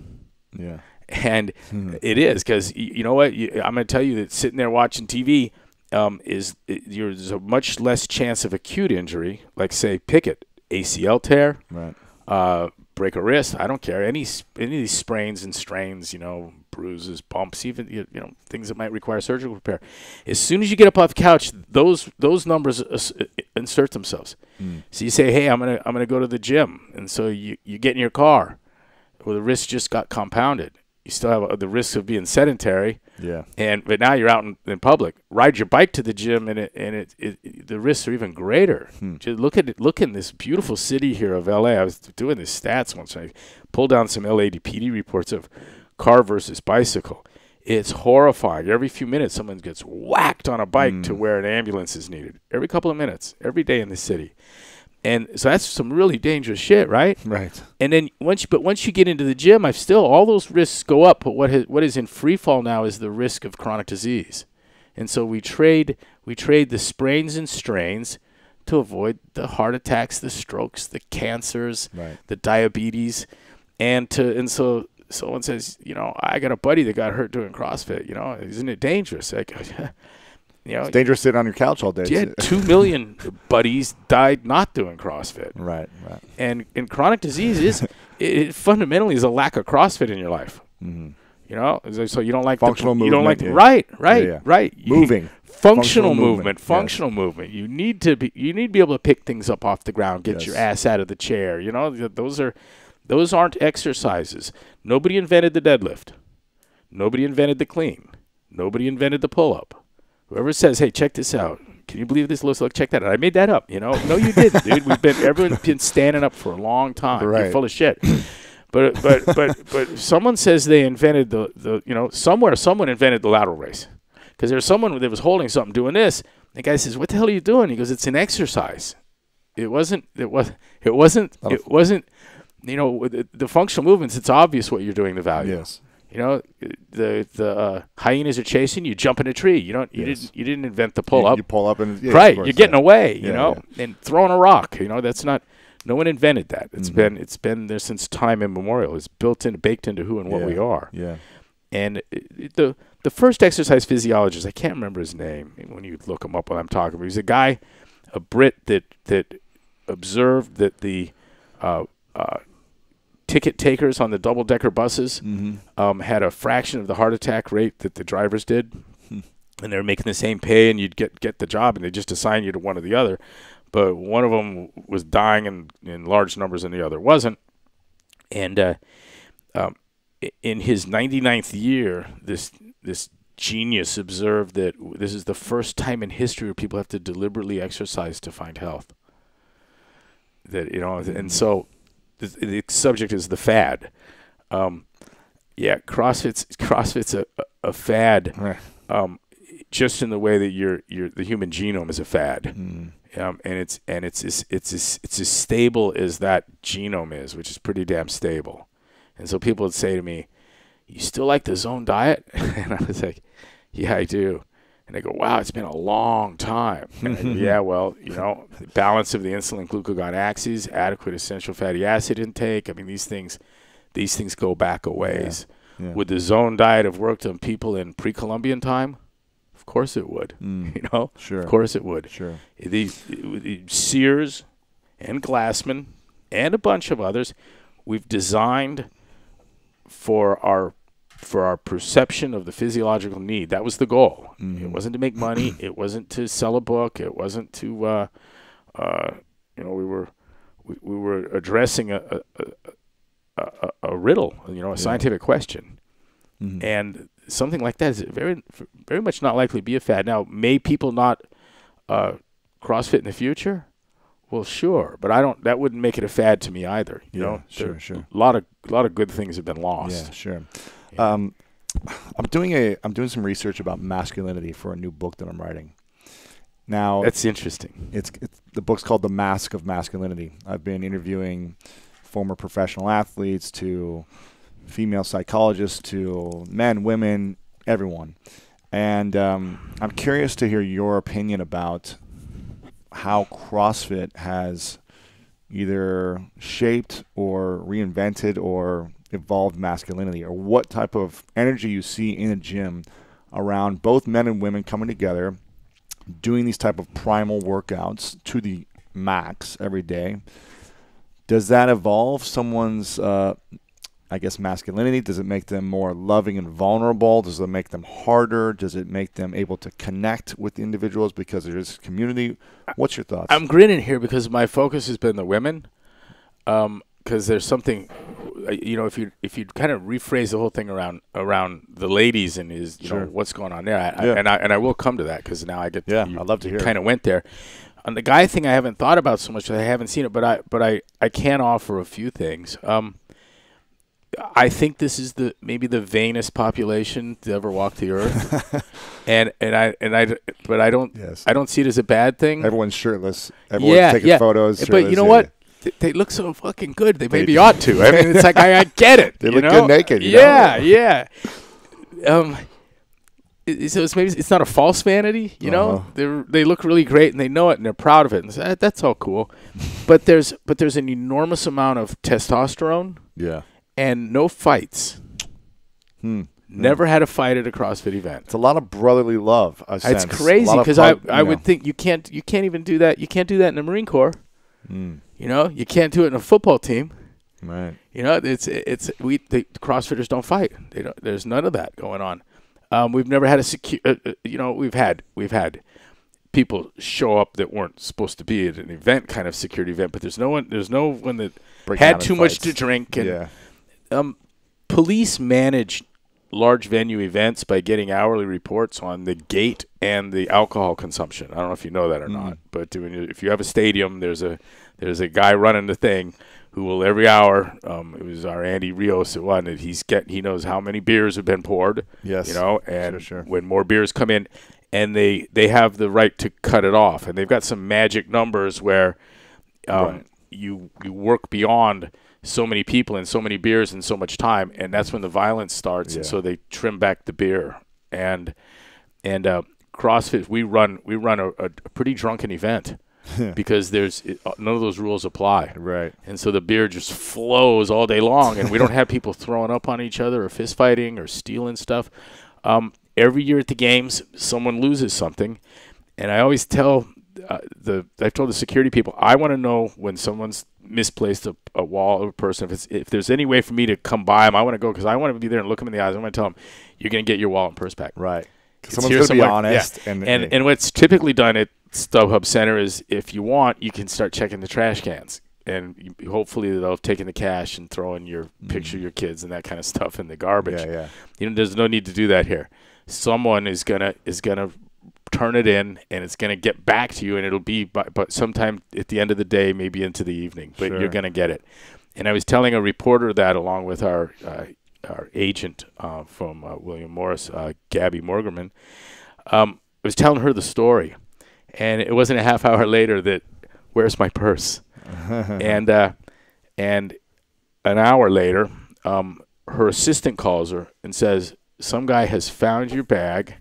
Yeah, And hmm. it is because you know what? I'm going to tell you that sitting there watching TV um, is there's a much less chance of acute injury, like say picket, ACL tear, right. uh, break a wrist. I don't care any any of these sprains and strains, you know, bruises, bumps, even you know things that might require surgical repair. As soon as you get up off the couch, those those numbers uh, insert themselves. Mm. So you say, "Hey, I'm gonna I'm gonna go to the gym," and so you you get in your car. Well, the risk just got compounded. You still have uh, the risk of being sedentary, Yeah, and but now you're out in, in public. Ride your bike to the gym, and it and it, it, the risks are even greater. Just look at it. Look in this beautiful city here of LA. I was doing the stats once. I pulled down some LADPD reports of car versus bicycle. It's horrifying. Every few minutes, someone gets whacked on a bike to where an ambulance is needed. Every couple of minutes, every day in the city. And so that's some really dangerous shit, right? right. And then once, you, but once you get into the gym, I've still all those risks go up. But what has, what is in free fall now is the risk of chronic disease, and so we trade we trade the sprains and strains to avoid the heart attacks, the strokes, the cancers, Right. the diabetes, and to and so someone says, you know, I got a buddy that got hurt doing CrossFit. You know, isn't it dangerous? Like, (laughs) you know, It's dangerous sitting on your couch all day. yeah, two million (laughs) buddies died not doing CrossFit right, right. and and chronic disease is (laughs) it, fundamentally is a lack of CrossFit in your life. hmm You know, so- you don't like Functional the, You don't like movement, the, yeah. right, right, yeah. right. You- Moving. functional, Functional movement, movement, yes. functional movement. You need to be you need to be able to pick things up off the ground, get your ass out of the chair. You know, those are Those aren't exercises. Nobody invented the deadlift. Nobody invented the clean. Nobody invented the pull up. Whoever says, "Hey, check this out," can you believe this looks like? Check that out. I made that up. You know? No, you didn't, dude. We've been (laughs) everyone's been standing up for a long time. You're full of shit. But but but but someone says they invented the the you know somewhere someone invented the lateral race because there's someone that was holding something doing this. The guy says, "What the hell are you doing?" He goes, "It's an exercise." It wasn't. It was. It wasn't. It wasn't. You know, the, the functional movements. It's obvious what you're doing The value. Yes. You know, the the uh, hyenas are chasing you. Jump in a tree. You don't. You Yes. didn't. You didn't invent the pull you, up. You pull up and yeah, right. Course, you're getting yeah. away. You Yeah, know, and throwing a rock. You know, that's not. No one invented that. It's Mhm. been it's been there since time immemorial. It's built in, baked into who and what we are. Yeah. And it, it- the the first exercise physiologist, I can't remember his name when you look him up when I'm talking. But he's a guy, a Brit that that observed that the uh, uh, ticket takers on the double decker buses Mm-hmm. um, had a fraction of the heart attack rate that the drivers did, Hmm. and they were making the same pay, and you'd get get the job, and they just assign you to one or the other. But one of them was dying in, in large numbers, and the other wasn't. And uh, um, in his 99th year, this this genius observed that this is the first time in history where people have to deliberately exercise to find health. That you know, and so the, the subject is the fad. Um, yeah, CrossFit's CrossFit's a, a, a fad, Right. um, just in the way that your your the human genome is a fad, Mm. um, and it's and it's as, it's as, it's as stable as that genome is, which is pretty damn stable. And so people would say to me, "You still like the zone diet?" (laughs) and I was like, "Yeah, I do." And they go, "Wow, it's been a long time." And I go, (laughs) yeah, well, you know, balance of the insulin glucagon axes, adequate essential fatty acid intake. I mean, these things, these things go back a ways. Yeah. Would the zone diet have worked on people in pre-Columbian time? Of course it would. Mm. (laughs) You know, Sure. of course it would. Sure. These Sears and Glassman and a bunch of others, we've designed for our for our perception of the physiological need. That was the goal. It Mhm. wasn't to make money. (clears throat) it wasn't to sell a book. It wasn't to, uh, uh, you know, we were we, we were addressing a a, a, a, a riddle, you know, a Yeah. scientific question Mhm. and something like that is very very much not likely to be a fad. Now, may people not uh, CrossFit in the future? Well, sure, but I don't. That wouldn't make it a fad to me either. You Yeah, know, sure, There- sure. A lot of a lot of good things have been lost. Yeah, sure. Yeah. Um, (sighs) I'm doing a I'm doing some research about masculinity for a new book that I'm writing. Now, That's interesting. it's, it's the book's called The Mask of Masculinity. I've been interviewing former professional athletes to female psychologists to men, women, everyone. And um, I'm curious to hear your opinion about how CrossFit has either shaped or reinvented or evolved masculinity, or what type of energy you see in a gym around both men and women coming together, doing these type of primal workouts to the max every day. Does that evolve someone's, uh, I guess, masculinity? Does it make them more loving and vulnerable? Does it make them harder? Does it make them able to connect with individuals because there's community? What's your thoughts? I'm grinning here because my focus has been the women. Um, because there's something, uh, you know, if you if you kind of rephrase the whole thing around around the ladies and is you Sure. know what's going on there, I, Yeah. I, and I and I will come to that because now I get Yeah, you I'd love to hear. Kind of went there. On the guy thing, I haven't thought about so much. I haven't seen it, but I but I I can offer a few things. Um, I think this is the maybe the vainest population to ever walk the earth, (laughs) and and I and I but I don't yes. I don't see it as a bad thing. Everyone's shirtless. Everyone's Yeah, taking yeah. photos. but you know yeah, what? Th- They look so fucking good. They maybe ought to. I mean, it's like I, I get it. (laughs) They look know? good naked, you know? yeah, yeah. Um, so it's maybe it's not a false vanity. You know, Uh-huh. they they look really great and they know it and they're proud of it. And so, "Ah, that's all cool. but there's but there's an enormous amount of testosterone Yeah. and no fights. Hmm. Never had a fight at a CrossFit event. It's a lot of brotherly love. It's sense. Crazy because I, I you would think you can't you can't even do that. You can't do that in the Marine Corps. Mm, You know, you can't do it in a football team. right. You know, it's it's we the CrossFitters don't fight. They don't. There's none of that going on. Um, we've never had a secure. Uh, uh, you know, we've had we've had people show up that weren't supposed to be at an event, kind of security event. But there's no one. There's no one that Break had too much to drink. And yeah. um, police manage large venue events by getting hourly reports on the gate and the alcohol consumption. I don't know if you know that or not, but when you, if you have a stadium, there's a there's a guy running the thing who will every hour. Um, it was our Andy Rios that won it. He's get he knows how many beers have been poured. Yes. you know, and Sure, sure. when more beers come in, and they they have the right to cut it off, and they've got some magic numbers where um, Right. you you work beyond so many people and so many beers and so much time, and that's when the violence starts. And so they trim back the beer and and uh, CrossFit. We run we run a, a pretty drunken event (laughs) because there's uh, none of those rules apply. Right. And so the beer just flows all day long, and we don't have people throwing up on each other or fist fighting or stealing stuff. Um, every year at the games, someone loses something, and I always tell uh, the I've told the security people I want to know when someone's misplaced a, a wall or a person. If it's if there's any way for me to come by them, I want to go because I want to be there and look them in the eyes. I want to tell them you're going to get your wallet and purse back. Right. Someone's going to be honest. Yeah. And, and and what's typically done at StubHub Center is if you want, you can start checking the trash cans, and you, hopefully they'll have taken the cash and throwing your picture of your kids and that kind of stuff in the garbage. yeah, yeah. You know, there's no need to do that here. Someone is gonna is gonna turn it in, and it's gonna get back to you, and it'll be but but sometime at the end of the day, maybe into the evening, but Sure. you're gonna get it. And I was telling a reporter that along with our uh, our agent uh, from uh, William Morris, uh, Gabby Morgerman, um, I was telling her the story, and it wasn't a half hour later that where's my purse, (laughs) and uh, and an hour later, um, her assistant calls her and says some guy has found your bag.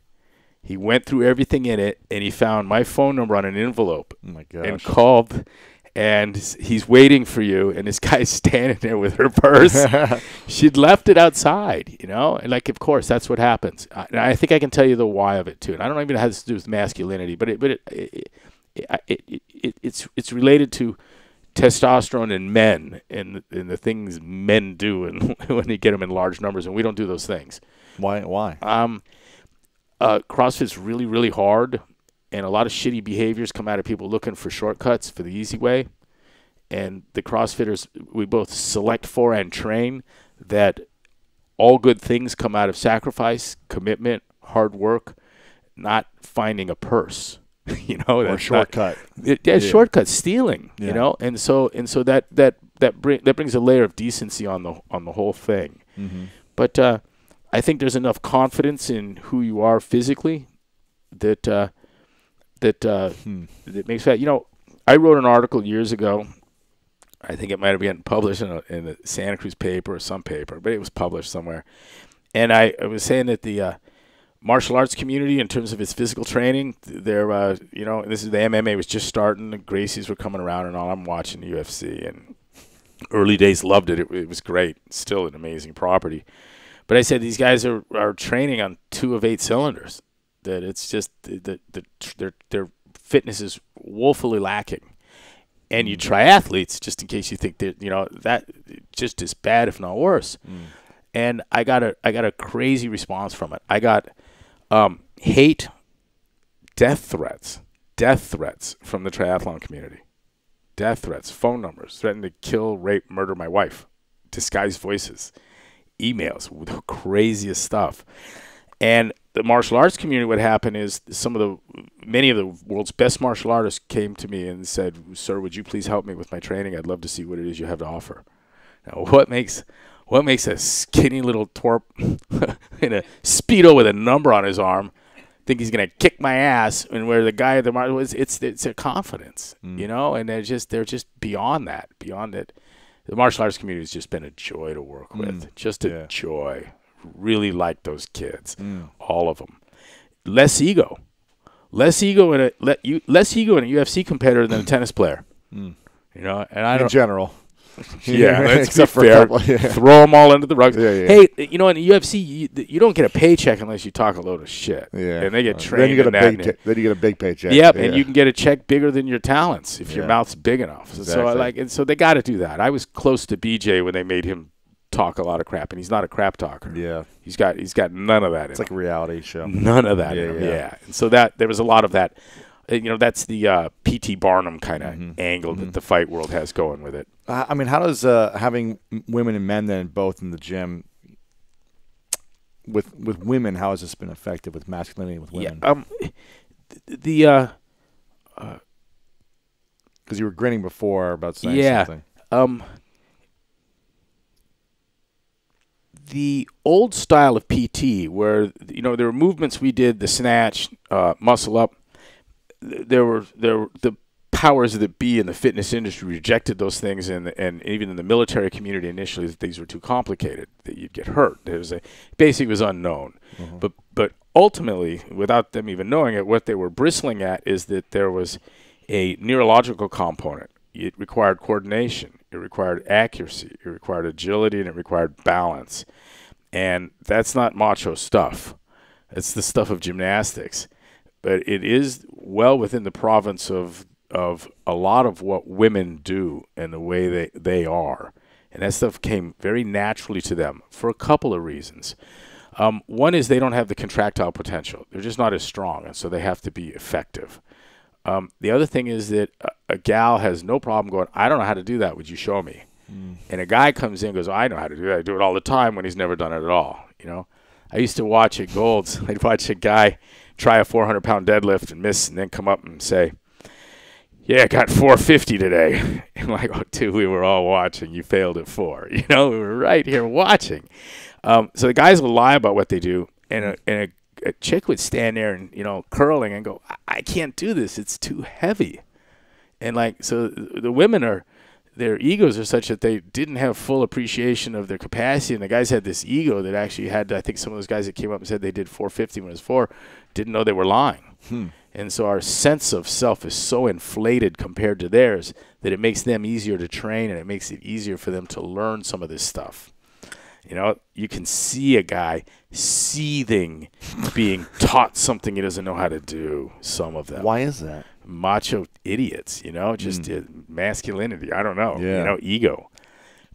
He went through everything in it, and he found my phone number on an envelope Oh my and called. And he's waiting for you, and this (laughs) guy's standing there with her purse. (laughs) She'd left it outside, you know, and like, of course, that's what happens. I, and I think I can tell you the why of it too. And I don't even know how this has to do with masculinity, but it, but it, it, it, it, it it's it's related to testosterone in men and and the things men do, and (laughs) when they get them in large numbers, and we don't do those things. why? Why? Um, uh, CrossFit's really, really hard, and a lot of shitty behaviors come out of people looking for shortcuts for the easy way. And the CrossFitters, we both select for and train that all good things come out of sacrifice, commitment, hard work, not finding a purse. (laughs) you know, Or that's not- shortcut. it, yeah, Yeah. shortcut stealing. Yeah. You know, and so and so that that that bring that brings a layer of decency on the on the whole thing. Mm-hmm. But uh, I think there's enough confidence in who you are physically that uh, that uh, Hmm. that makes that. You know, I wrote an article years ago. I think it might have been published in, a, in the Santa Cruz paper or some paper, but it was published somewhere. And I, I was saying that the uh, martial arts community, in terms of its physical training, they're uh, you know, this is the MMA was just starting. The Gracies were coming around and all. I'm watching the UFC and early days loved it. It, it was great. Still an amazing property. But I said these guys are, are training on two of eight cylinders. That it's just the, the, the their their fitness is woefully lacking. And you triathletes, just in case you think that you know that just as bad, if not worse. And I got a I got a crazy response from it. I got um, hate, death threats, death threats from the triathlon community death threats, phone numbers, threatening to kill, rape, murder my wife, disguised voices, emails, the craziest stuff. And the martial arts community, what happened is some of the many of the world's best martial artists came to me and said, "Sir, would you please help me with my training? I'd love to see what it is you have to offer." Now, (laughs) what makes what makes a skinny little twerp (laughs) in a speedo with a number on his arm think he's gonna kick my ass, and where the guy at the mar- was it's it's their confidence, mm. you know, and they're just they're just beyond that, beyond it. The martial arts community has just been a joy to work with, mm. just a yeah. joy. Really like those kids, Mm. all of them. Less ego, less ego in a let you less ego in a UFC competitor than a tennis player. You know, and I In don't. general. (laughs) Yeah, (laughs) for a fair. couple, yeah. Throw them all into the rug. Yeah, yeah. Hey, you know, in the UFC, you, you don't get a paycheck unless you talk a load of shit. Yeah. and they get trained. Then you get a big. ta- then you get a big paycheck. Yep, Yeah. and you can get a check bigger than your talents if your mouth's big enough. So I like, and so they got to do that. I was close to BJ when they made him talk a lot of crap, and he's not a crap talker. Yeah. He's got he's got none of that. It's like a reality show. none of that. Yeah, in him. yeah. yeah. And so that there was a lot of that. uh, you know that's the uh, P.T. Barnum kind of Mm-hmm. angle that the fight world has going with it. Uh, I mean, how does uh, having women and men then both in the gym with with women? How has this been effective with masculinity with women? Yeah. Um. th- The uh. Because you were grinning before about saying Yeah. something. Um. The old style of PT, where you know there were movements we did, the snatch, uh, muscle up. There were there were the powers that be in the fitness industry rejected those things, and and even in the military community initially, that these were too complicated that you'd get hurt. There was a basically was unknown, but but ultimately, without them even knowing it, what they were bristling at is that there was a neurological component. It required coordination, it required accuracy, it required agility, and it required balance. And that's not macho stuff. It's the stuff of gymnastics. But it is well within the province of of a lot of what women do and the way they, they are. And that stuff came very naturally to them for a couple of reasons. Um, one is they don't have the contractile potential. They're just not as strong, and so they have to be effective. Um, the other thing is that a, a gal has no problem going, I don't know how to do that. Would you show me? And a guy comes in and goes, I know how to do that. I do it all the time when he's never done it at all. You know, I used to watch at Golds. (laughs) I'd watch a guy try a 400 pound deadlift and miss, and then come up and say, "Yeah, I got 450 today." (laughs) And like, oh, dude, we were all watching. You failed at four. (laughs) You know, we were right here watching. Um, so the guys will lie about what they do, and a, and a, a chick would stand there and you know curling and go, I, I can't do this. It's too heavy. And like, so the women are, their egos are such that they didn't have full appreciation of their capacity. And the guys had this ego that actually had, I think some of those guys that came up and said they did 450 when it was four, didn't know they were lying. Hmm. And so our sense of self is so inflated compared to theirs that it makes them easier to train and it makes it easier for them to learn some of this stuff. You know, you can see a guy seething, being taught something he doesn't know how to do. Some of them Why is that? macho idiots, you know, just uh, masculinity. I don't know. Yeah. you know, ego.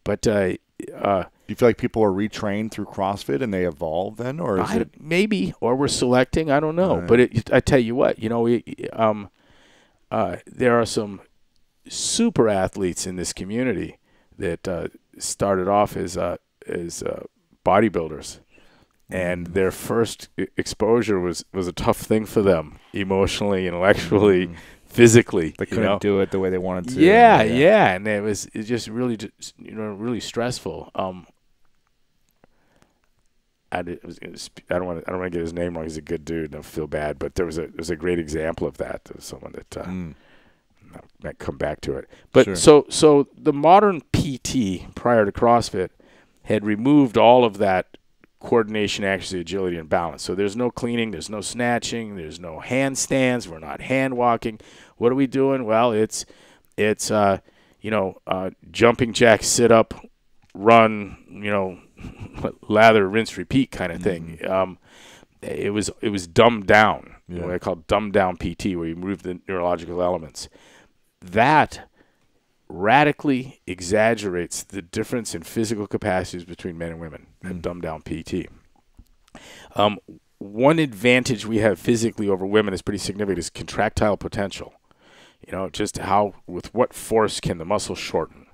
But uh, uh, Do you feel like people are retrained through CrossFit and they evolve then, or is I, it? maybe, or we're selecting. I don't know. Right. But it, I tell you what, you know, we, um, uh, there are some super athletes in this community that uh, started off as uh, as uh, bodybuilders, and Mm. their first exposure was was a tough thing for them emotionally, intellectually, physically. Mm. They couldn't know? do it the way they wanted to. Yeah, yeah, and it was it just really just you know really stressful. Um, I, did, was, was- I don't want to I don't want to get his name wrong. He's a good dude. I feel bad, but there was a there was a great example of that. There was someone that uh, Mm. I might come back to it. But Sure. so so the modern PT prior to CrossFit had removed all of that coordination, accuracy, agility, and balance. So there's no cleaning, there's no snatching, there's no handstands. We're not hand walking. What are we doing? Well, it's it's uh, you know uh, jumping jack, sit up, run. You know, (laughs) lather, rinse, repeat kind of thing. Um, it was it was dumbed down. Yeah. What I call dumbed down PT, where you remove the neurological elements. That radically exaggerates the difference in physical capacities between men and women. And dumbed down PT. Um, one advantage we have physically over women is pretty significant is contractile potential. You know, just how with what force can the muscle shorten?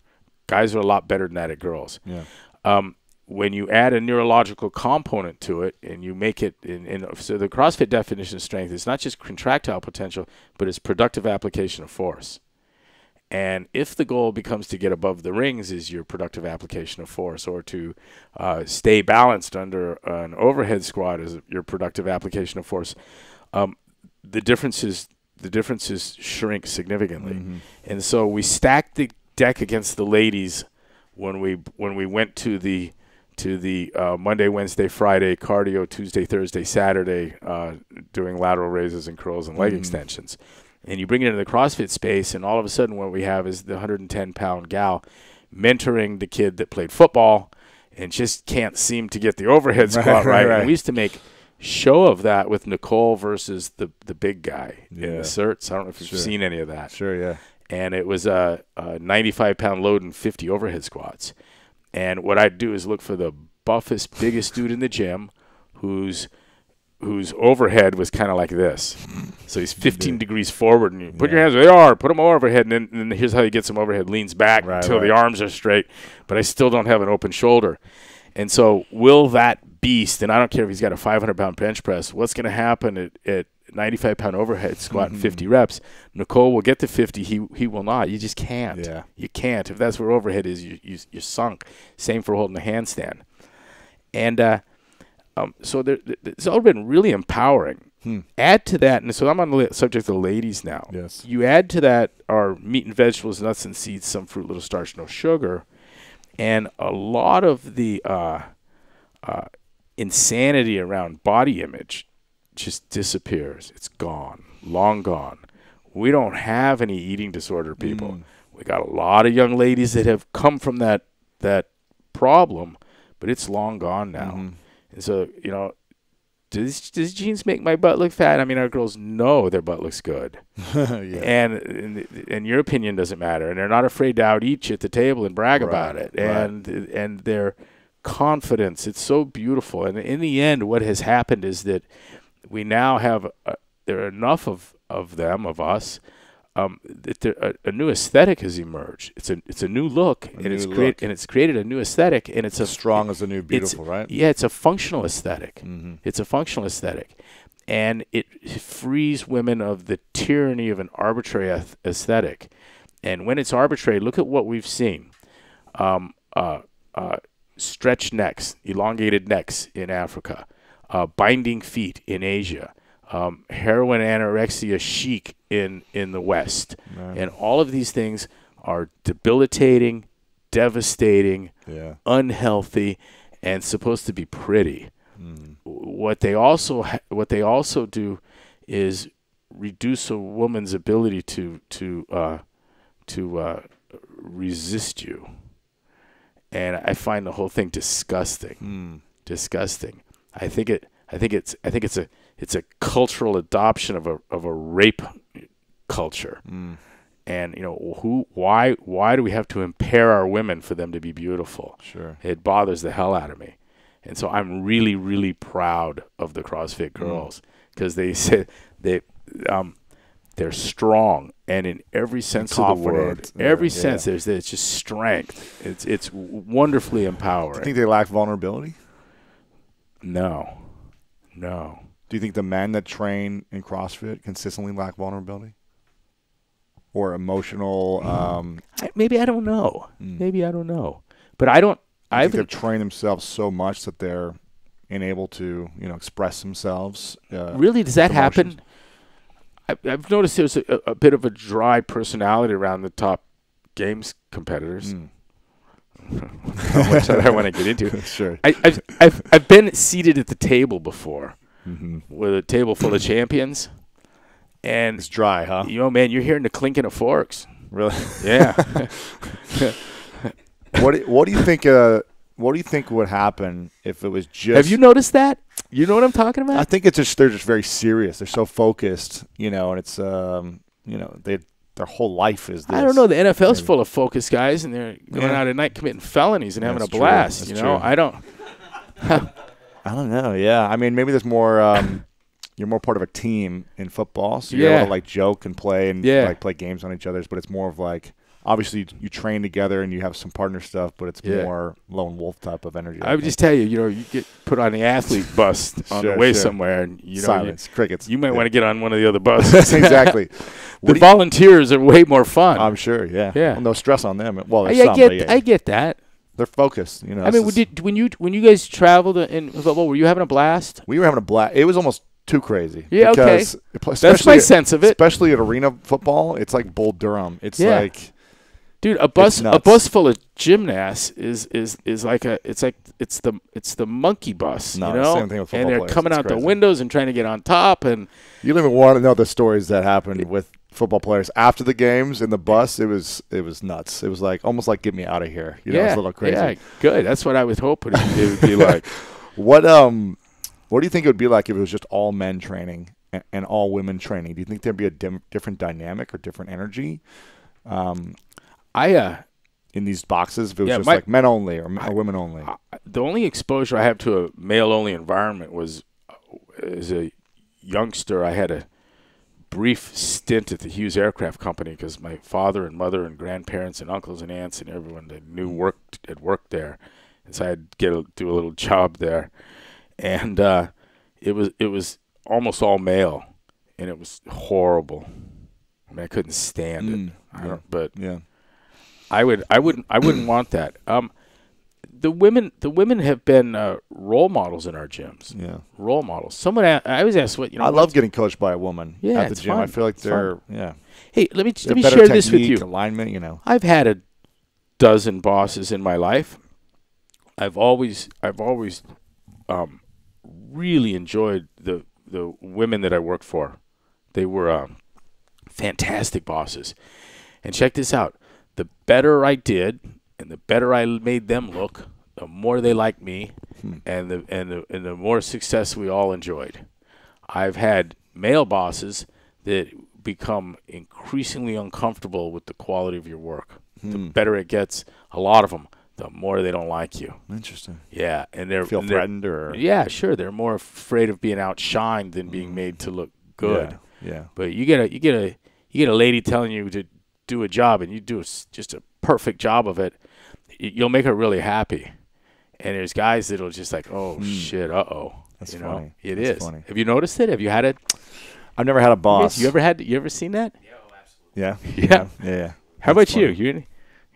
Guys are a lot better than that at girls Yeah. um, when you add a neurological component to it and you make it in, in so the CrossFit definition of strength is not just contractile potential, but it's productive application of force. And if the goal becomes to get above the rings, is your productive application of force, or to uh, stay balanced under an overhead squat is your productive application of force, um, the differences the differences shrink significantly. And so we stacked the deck against the ladies when we when we went to the to the uh, Monday, Wednesday, Friday cardio, Tuesday, Thursday, Saturday, uh, doing lateral raises and curls and leg extensions. And you bring it into the CrossFit space, and all of a sudden, what we have is the 110 pound gal mentoring the kid that played football and just can't seem to get the overhead (laughs) squat right. right, And right. we used to make show of that with Nicole versus the the big guy in Yeah. the certs. I don't know if you've Sure. seen any of that Sure. Yeah. and it was a, a 95 pound load and 50 overhead squats. And what I'd do is look for the buffest, biggest dude in the gym who's whose overhead was kind of like this. So he's 15 degrees forward, and you put your hands where they are, put them overhead, and then, and then here's how he gets them overhead: leans back Right, until the arms are straight, but I still don't have an open shoulder. And so, will that beast, and I don't care if he's got a 500 pound bench press, what's going to happen at, at 95 pound overhead squat and 50 reps? Nicole will get to 50. He he will not. You just can't. Yeah. You can't. If that's where overhead is, you, you you're sunk. Same for holding a handstand. And uh, um, so there, it's all been really empowering. Add to that, and so I'm on the subject of ladies now. Yes. You add to that our meat and vegetables, nuts and seeds, some fruit, little starch, no sugar, and a lot of the uh, uh, insanity around body image just disappears. It's gone, long gone. We don't have any eating disorder people. We got a lot of young ladies that have come from that that problem, but it's long gone now. And so, you know, does does jeans make my butt look fat? I mean, our girls know their butt looks good, (laughs) and, and and your opinion doesn't matter, and they're not afraid to out eat you at the table and brag about Right, it, right. and and their confidence. It's so beautiful, and in the end, what has happened is that we now have uh, there are enough of of them of us. Um, there, a, a new aesthetic has emerged. It's a it's a new look, and it's new create look. and it's created a new aesthetic, and it's a strong as a new beautiful, right? Yeah, it's a functional esthetic Mm-hmm. It's a functional aesthetic, and it frees women of the tyranny of an arbitrary aesthetic. And when it's arbitrary, look at what we've seen: um, uh, uh, stretched necks, elongated necks in Africa, uh, binding feet in Asia, um, heroin anorexia chic in in the West, and all of these things are debilitating, devastating Yeah. unhealthy and supposed to be pretty. What they also ha- what they also do is reduce a woman's ability to to uh, to uh, resist you, and I find the whole thing disgusting. Disgusting. I think it. I think it's. I think it's a. It's a cultural adoption of a of a rape culture. And you know who why why do we have to impair our women for them to be beautiful? Sure. it bothers the hell out of me. And so i'm really really proud of the crossfit girls because they (laughs) said they um they're strong. And in every sense of the word every yeah, sense there's it's just strength. It's it's wonderfully empowering. I think they lack vulnerability. no. No Do you think the men that train in CrossFit consistently lack vulnerability or emotional? Um, I, maybe i don't know Hmm. maybe i don't know but i don't I think they've trained themselves so much that they're unable to, you know, express themselves. Uh, Really, does that emotions. happen? I, I've noticed there's a, a bit of a dry personality around the top games competitors. (laughs) Mm. That I want to get into. (laughs) Sure. I, I've, I've, I've been seated at the table before hmm with a table full of champions. And, It's dry, huh? you know, man, you're hearing the clinking of forks. Really? Yeah. (laughs) (laughs) what do, What do you think? Uh, what do you think would happen if it was just? Have you noticed that? You know what I'm talking about? I think it's just they're just very serious. They're so focused, you know, and it's um, you know, they their whole life is. This. I don't know. The NFL's full of focus guys, and they're going Yeah. out at night committing felonies and having a blast. You know, true. I don't. (laughs) I don't know. Yeah, I mean, maybe there's more. Um, you're more part of a team in football, so you're Yeah. able to like joke and play and Yeah. like play games on each other's. But it's more of like obviously you, you train together and you have some partner stuff, but it's Yeah. more lone wolf type of energy. I would just tell you, you know, you get put on the athlete (laughs) bus on Sure, the way sure. somewhere, and you know, you, silence, crickets. you might want to get on one of the other (laughs) buses. exactly. (laughs) the you- volunteers are way more fun. I'm sure. Yeah. Yeah. Well, no stress on them. Well, I, I some, get, I get that. They're focused. You know. I mean, did, when you when you guys traveled in football, were you having a blast? we were having a blast. It was almost too crazy. Yeah, okay. That's my especially- sense of it, Especially at arena football, it's like Bull Durham. It's Yeah. like dude. A bus a bus full of gymnasts is is is like a it's like it's the it's the monkey bus, No, you know, same thing with and they're players. coming It's out the windows and trying to get on top, and you don't even want to know the stories that happened with football players after the games in the bus. It was it was nuts. It was like almost like get me out of here. You know, yeah, a little crazy. yeah, good. That's what I was hoping it would be (laughs) like. What um, what do you think it would be like if it was just all men training and, and all women training? Do you think there'd be a dim- different dynamic or different energy? Um, I uh, in these boxes, if it was Yeah, just my- like men only or, or women only. I- the only exposure I have to a male only environment was uh, as a youngster, I had a brief stint at the Hughes Aircraft Company because my father and mother and grandparents and uncles and aunts and everyone that knew worked had worked there, and so I'd get a, do a little job there, and uh, it was it was almost all male, and it was horrible. I mean, I couldn't stand Mm, it. I yeah. don't, but Yeah. I would I wouldn't I wouldn't want that. Um, the women the women have been uh, role models in our gyms. Yeah. Role models. Someone I was asked what you know. I love getting coached by a woman Yeah, at the gym. I feel like It's they're fun. yeah. Hey, let me let me share this with you. Alignment, you know. I've had a dozen bosses in my life. I've always I've always um, really enjoyed the the women that I worked for. They were um, fantastic bosses. And check this out: the better I did, and the better I made them look, the more they liked me, hmm. and the and the and the more success we all enjoyed. I've had male bosses that become increasingly uncomfortable with the quality of your work. The hmm. better it gets, a lot of them, the more they don't like you. Interesting. Yeah, and they're Feel and they're- threatened or Yeah, sure. They're more afraid of being outshined than being hmm. made to look good. Yeah. yeah. But you get a you get a you get a lady telling you to do a job, and you do a just a perfect job of it. Y- You'll make her really happy. And there's guys that'll just like, oh shit, uh oh. That's you know, funny. it That's is. funny. Have you noticed it? Have you had it? I've never had a boss. You ever had? You ever seen that? Yeah. absolutely. (laughs) Yeah. Yeah. Yeah. How That's about you? funny.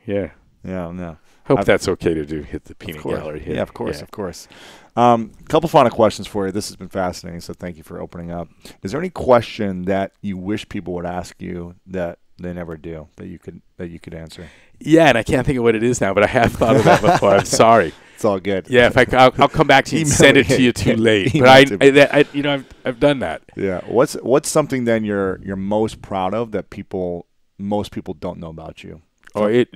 You? Yeah. Yeah. No. Hope I've- that's okay to do. Hit the peanut gallery. Hit. Yeah, of course, Yeah. of course. Um, couple final questions for you. This has been fascinating, so thank you for opening up. Is there any question that you wish people would ask you that they never do that you could that you could answer? Yeah, and I can't think of what it is now, but I have thought of that before. I'm sorry. (laughs) It's all good. Yeah, if I, I'll, I'll come back to you and send it to you too (laughs) late. But I, it to me. I, that, I, you know, I've, I've done that. Yeah. What's what's something then you're you're most proud of that people most people don't know about you? Oh, it,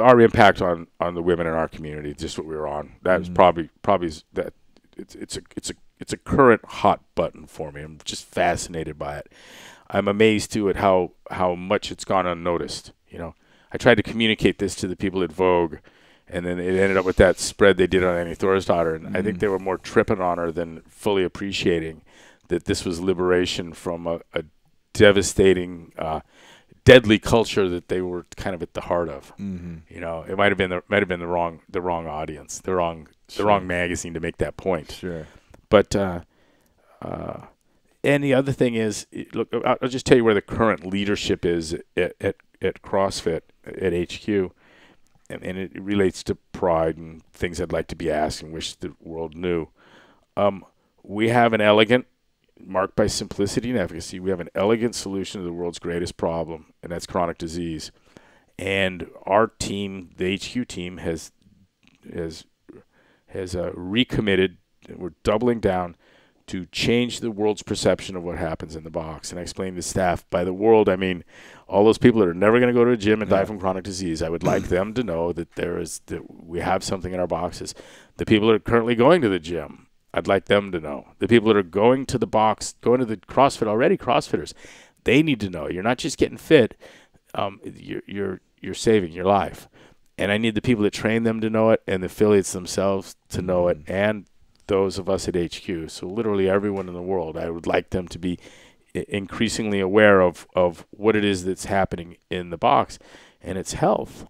our impact on, on the women in our community, just what we were on. That is mm-hmm. probably probably is that it's it's a it's a it's a current hot button for me. I'm just fascinated by it. I'm amazed too at how how much it's gone unnoticed. You know, I tried to communicate this to the people at Vogue, and then it ended up with that spread they did on Annie Thorisdottir, and I think they were more tripping on her than fully appreciating that this was liberation from a, a devastating, uh, deadly culture that they were kind of at the heart of. Mm-hmm. You know, it might have been the might have been the wrong the wrong audience, the wrong the wrong magazine to make that point. Sure. But uh, uh, and the other thing is, look, I'll I'll just tell you where the current leadership is at at, at CrossFit at HQ, and, and it relates to pride and things I'd like to be asked and wish the world knew. Um, we have an elegant, marked by simplicity and efficacy. We have an elegant solution to the world's greatest problem, and that's chronic disease. And our team, the HQ team, has has has uh, recommitted. We're doubling down to change the world's perception of what happens in the box. And I explained to staff, by the world, I mean all those people that are never going to go to a gym and die from chronic disease. I would like them to know that there is that we have something in our boxes. The people that are currently going to the gym, I'd like them to know. The people that are going to the box, going to the CrossFit already, CrossFitters, they need to know. You're not just getting fit. Um, you're you're you're saving your life, and I need the people that train them to know it, and the affiliates themselves to know it, and those of us at HQ. So literally everyone in the world, I would like them to be increasingly aware of of what it is that's happening in the box, and it's health.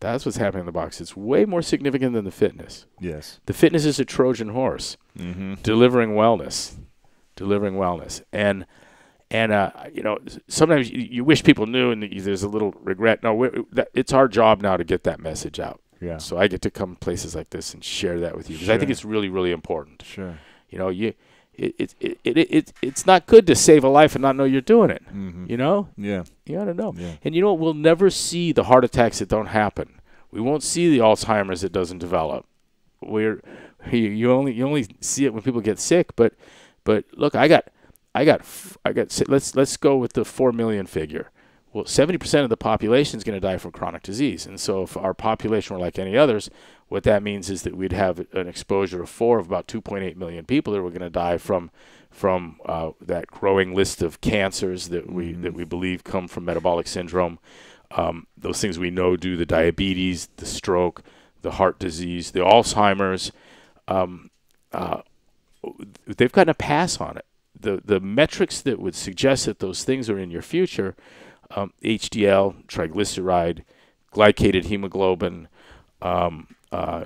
That's what's happening in the box. It's way more significant than the fitness. Yes. The fitness is a Trojan horse Mm-hmm. delivering wellness, delivering wellness, and and uh, you know sometimes you, you wish people knew, and there's a little regret. No, it's our job now to get that message out. Yeah. So I get to come places like this and share that with you because I think it's really really important. Sure. You know, you it it, it, it, it it's not good to save a life and not know you're doing it. Mm-hmm. You know, Yeah. you got to know. Yeah. And you know, we'll never see the heart attacks that don't happen. We won't see the Alzheimer's that doesn't develop. We're you, only you only see it when people get sick. But but look, I got I got I got let's let's go with the four million figure. Well, seventy percent of the population is going to die from chronic disease, and so if our population were like any others, what that means is that we'd have an exposure of four of about two point eight million people that were going to die from from uh, that growing list of cancers that we that we believe come from metabolic syndrome. Um, those things we know do the diabetes, the stroke, the heart disease, the Alzheimer's. Um, uh, they've gotten a pass on it. The the metrics that would suggest that those things are in your future, um, HDL, triglyceride, glycated hemoglobin, um, uh,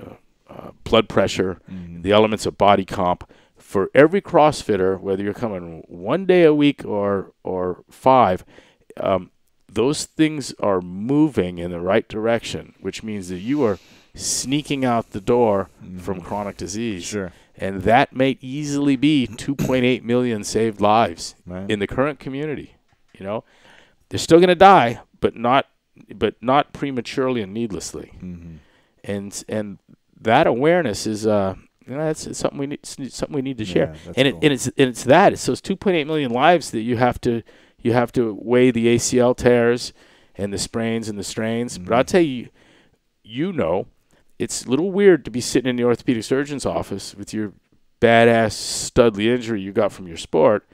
uh, blood pressure, Mm-hmm. the elements of body comp. For every CrossFitter, whether you're coming one day a week or or five, um, those things are moving in the right direction, which means that you are sneaking out the door from chronic disease. Mm-hmm. Sure. And that may easily be 2.8 million saved lives Right. in the current community. You know, they're still going to die, but not, but not prematurely and needlessly. Mm-hmm. And and that awareness is, uh, you know, that's something we need, it's something we need to share. Yeah, and cool. it and it's and it's that it's those 2.8 million lives that you have to you have to weigh the ACL tears and the sprains and the strains. But Mm-hmm. I'll tell you, you know, it's a little weird to be sitting in the orthopedic surgeon's office with your badass studly injury you got from your sport,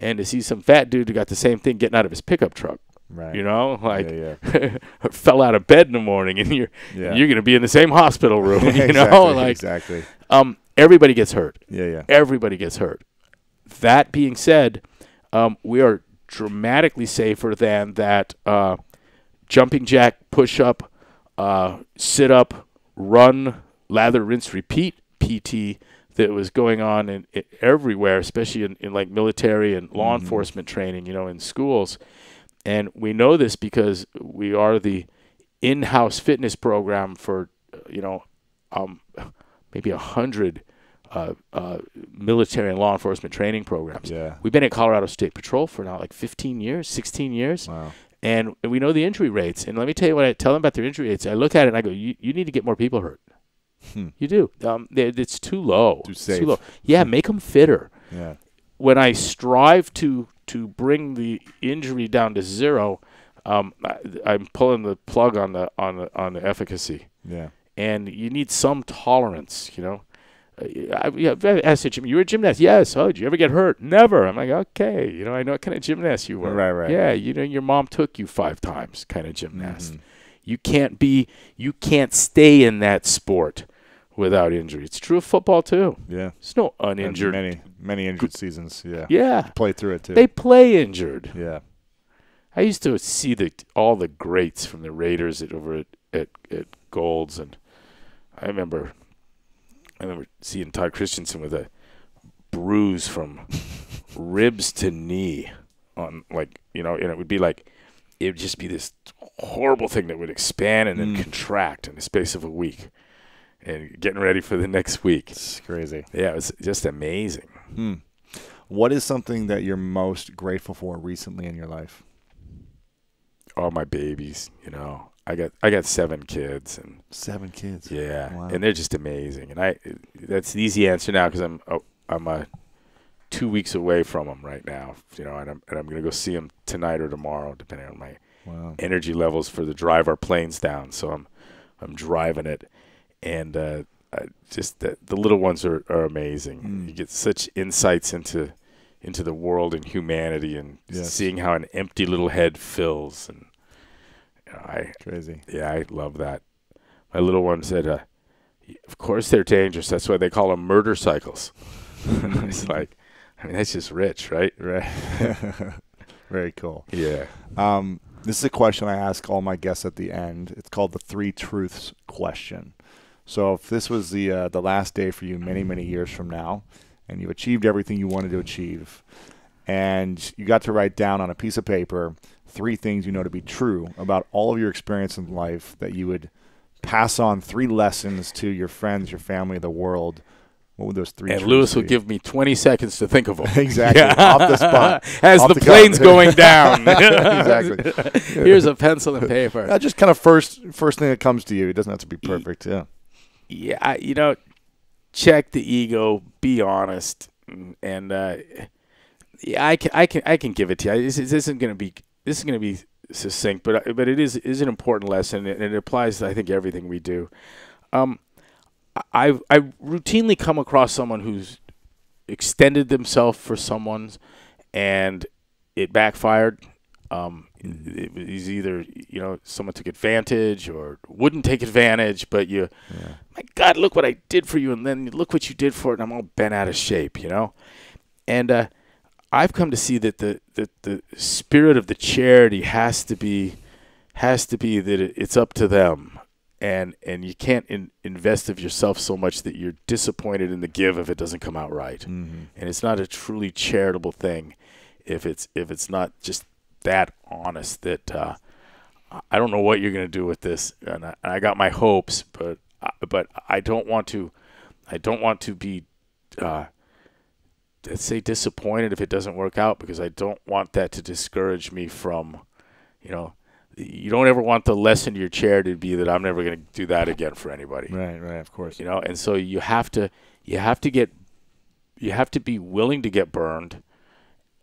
and to see some fat dude who got the same thing getting out of his pickup truck. Right. You know, like yeah, yeah. (laughs) fell out of bed in the morning, and you're Yeah. you're gonna be in the same hospital room. (laughs) You exactly, know, (laughs) like exactly. um, everybody gets hurt Yeah, yeah. everybody gets hurt. That being said, um, we are dramatically safer than that uh, jumping jack, push up, uh, sit up, run, lather, rinse, repeat PT that was going on in, i everywhere, especially in, in like military and law enforcement training, you know, in schools. And we know this because we are the in-house fitness program for, uh, you know, um, maybe a hundred uh, uh, military and law enforcement training programs. Yeah. We've been at Colorado State Patrol for now like 15 years, 16 years, Wow. and we know the injury rates. And let me tell you what I tell them about their injury rates. I look at it and I go, you, you need to get more people hurt. Hmm. You do. Um, it's too low. Too safe. low. Yeah, make them fitter. Yeah. When I strive to to bring the injury down to zero, um, I, I'm pulling the plug on the on the on the efficacy Yeah. and you need some tolerance, you know. Uh, I, yeah, I've asked the gym, you were a gymnast? Yes. Oh, did you ever get hurt? Never. I'm like, okay, you know, I know what kind of gymnast you were. (laughs) Right, right. Yeah, you know, your mom took you five times, kind of gymnast. Mhm. You can't be, you can't stay in that sport without injury. It's true of football too. Yeah. There's no uninjured. Many, many injured seasons. Yeah. Yeah, Play through it too. they play injured. yeah. I used to see the all the greats from the Raiders at, over at, at at Golds, and I remember, I remember seeing Todd Christensen with a bruise from (laughs) ribs to knee on like you know, and it would be like it would just be this horrible thing that would expand and then Mm. contract in the space of a week, and getting ready for the next week. It's crazy. Yeah, it was just amazing. Hmm. What is something that you're most grateful for recently in your life? All my babies, you know, I got I got seven kids and. Seven kids. Yeah, Wow. and they're just amazing. And I, that's the easy answer now because I'm oh, I'm uh, two weeks away from them right now. You know, and I'm and I'm gonna go see them tonight or tomorrow, depending on my Wow. energy levels for the drive our planes down. So I'm I'm driving it, and uh, I just the, the little ones are, are amazing. Mm. You get such insights into into the world and humanity, and Yes. seeing how an empty little head fills. And you know, I Crazy. yeah, I love that. My little one said, uh, "Of course they're dangerous. That's why they call them murder cycles." (laughs) it's (laughs) like, I mean, that's just rich, right? (laughs) Right. (laughs) Very cool. Yeah. Um, this is a question I ask all my guests at the end. It's called the three truths question. So if this was the uh, the last day for you many many years from now, and you achieved everything you wanted to achieve, and you got to write down on a piece of paper three things you know to be true about all of your experience in life that you would pass on three lessons to your friends, your family, the world. What would those three? And Lewis will be? give me 20 seconds to think of them. (laughs) Exactly. (laughs) Off the spot. As Off the, the plane's going (laughs) down. exactly. Here's a pencil and paper. Uh, just kind of first first thing that comes to you. It doesn't have to be perfect. Yeah. yeah, I, you know, check the ego, be honest, and, and uh, yeah, I can, I can, I can give it to you. This, this isn't going to be, this is going to be succinct, but but it is is an important lesson, and it applies to I think everything we do. Um, I I routinely come across someone who's extended themselves for someone's, and it backfired. Um, it was either you know someone took advantage or wouldn't take advantage, but you, Yeah. my God, look what I did for you, and then look what you did for it, and I'm all bent out of shape, you know, and uh, I've come to see that the, the the spirit of the charity has to be has to be that it, it's up to them, and and you can't in, invest of yourself so much that you're disappointed in the give if it doesn't come out right, Mm-hmm. and it's not a truly charitable thing if it's if it's not just that honest that uh, I- don't know what you're going to do with this, and I, and I got my hopes, but I- but I don't want to I don't want to be uh, let's say disappointed if it doesn't work out because I don't want that to discourage me from you know you don't ever want the lesson to your chair to be that I'm never going to do that again for anybody Right, right, of course. you know and so you have to you have to get you have to be willing to get burned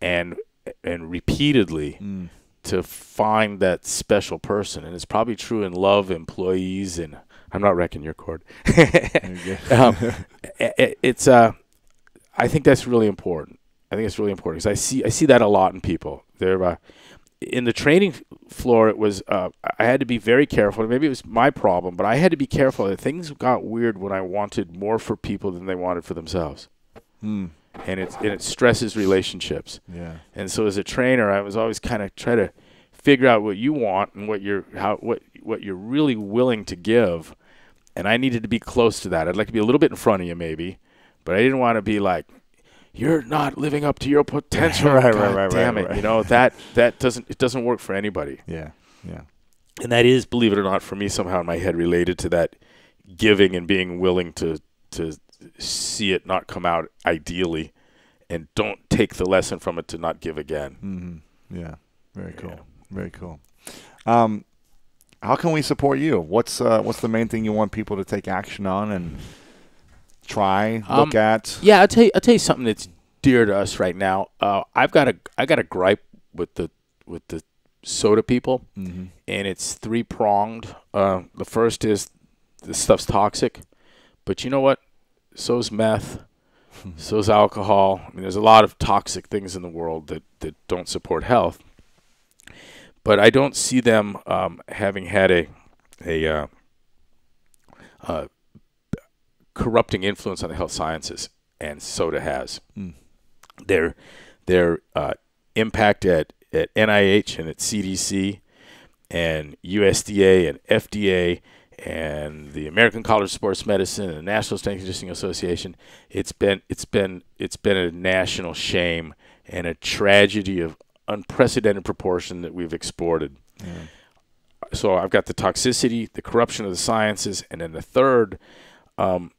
and and repeatedly Mm. to find that special person and it's probably true in love employees and i'm not wrecking your cord Very good. (laughs) um, i- i- it's uh i think that's really important i think it's really important because i see i see that a lot in people they're uh, in the training floor it was uh, i had to be very careful maybe it was my problem but i had to be careful that things got weird when i wanted more for people than they wanted for themselves Mm. and it and it stresses relationships Yeah. and so as a trainer, I was always kind of try to figure out what you want and what you're how what what you're really willing to give. And I needed to be close to that. I'd like to be a little bit in front of you maybe, but I didn't want to be like you're not living up to your potential. (laughs) Right, right, God right, damn right, it. right. You know, that that doesn't it doesn't work for anybody. Yeah. Yeah. And that is, believe it or not, for me somehow in my head related to that giving and being willing to to see it not come out ideally and don't take the lesson from it to not give again. Mm-hmm. Yeah. Very cool. Yeah. Very cool. Um, how can we support you? What's uh, what's the main thing you want people to take action on and try, look Um, at? Yeah, I'll tell you. I'll tell you something that's dear to us right now. Uh, I've got a I got a gripe with the with the soda people, Mm-hmm. and it's three pronged. Uh, the first is this stuff's toxic, but you know what? So's meth. (laughs) So's alcohol. I mean, there's a lot of toxic things in the world that that don't support health. But I don't see them um, having had a a uh, uh, corrupting influence on the health sciences, and soda has. Mm. Their their uh, impact at, at NIH and at CDC and USDA and FDA and the American College of Sports Medicine and the National Strength and Conditioning Association. It's been it's been it's been a national shame and a tragedy of unprecedented proportion that we've exported. Yeah. So I've got the toxicity, the corruption of the sciences, and then the third, um,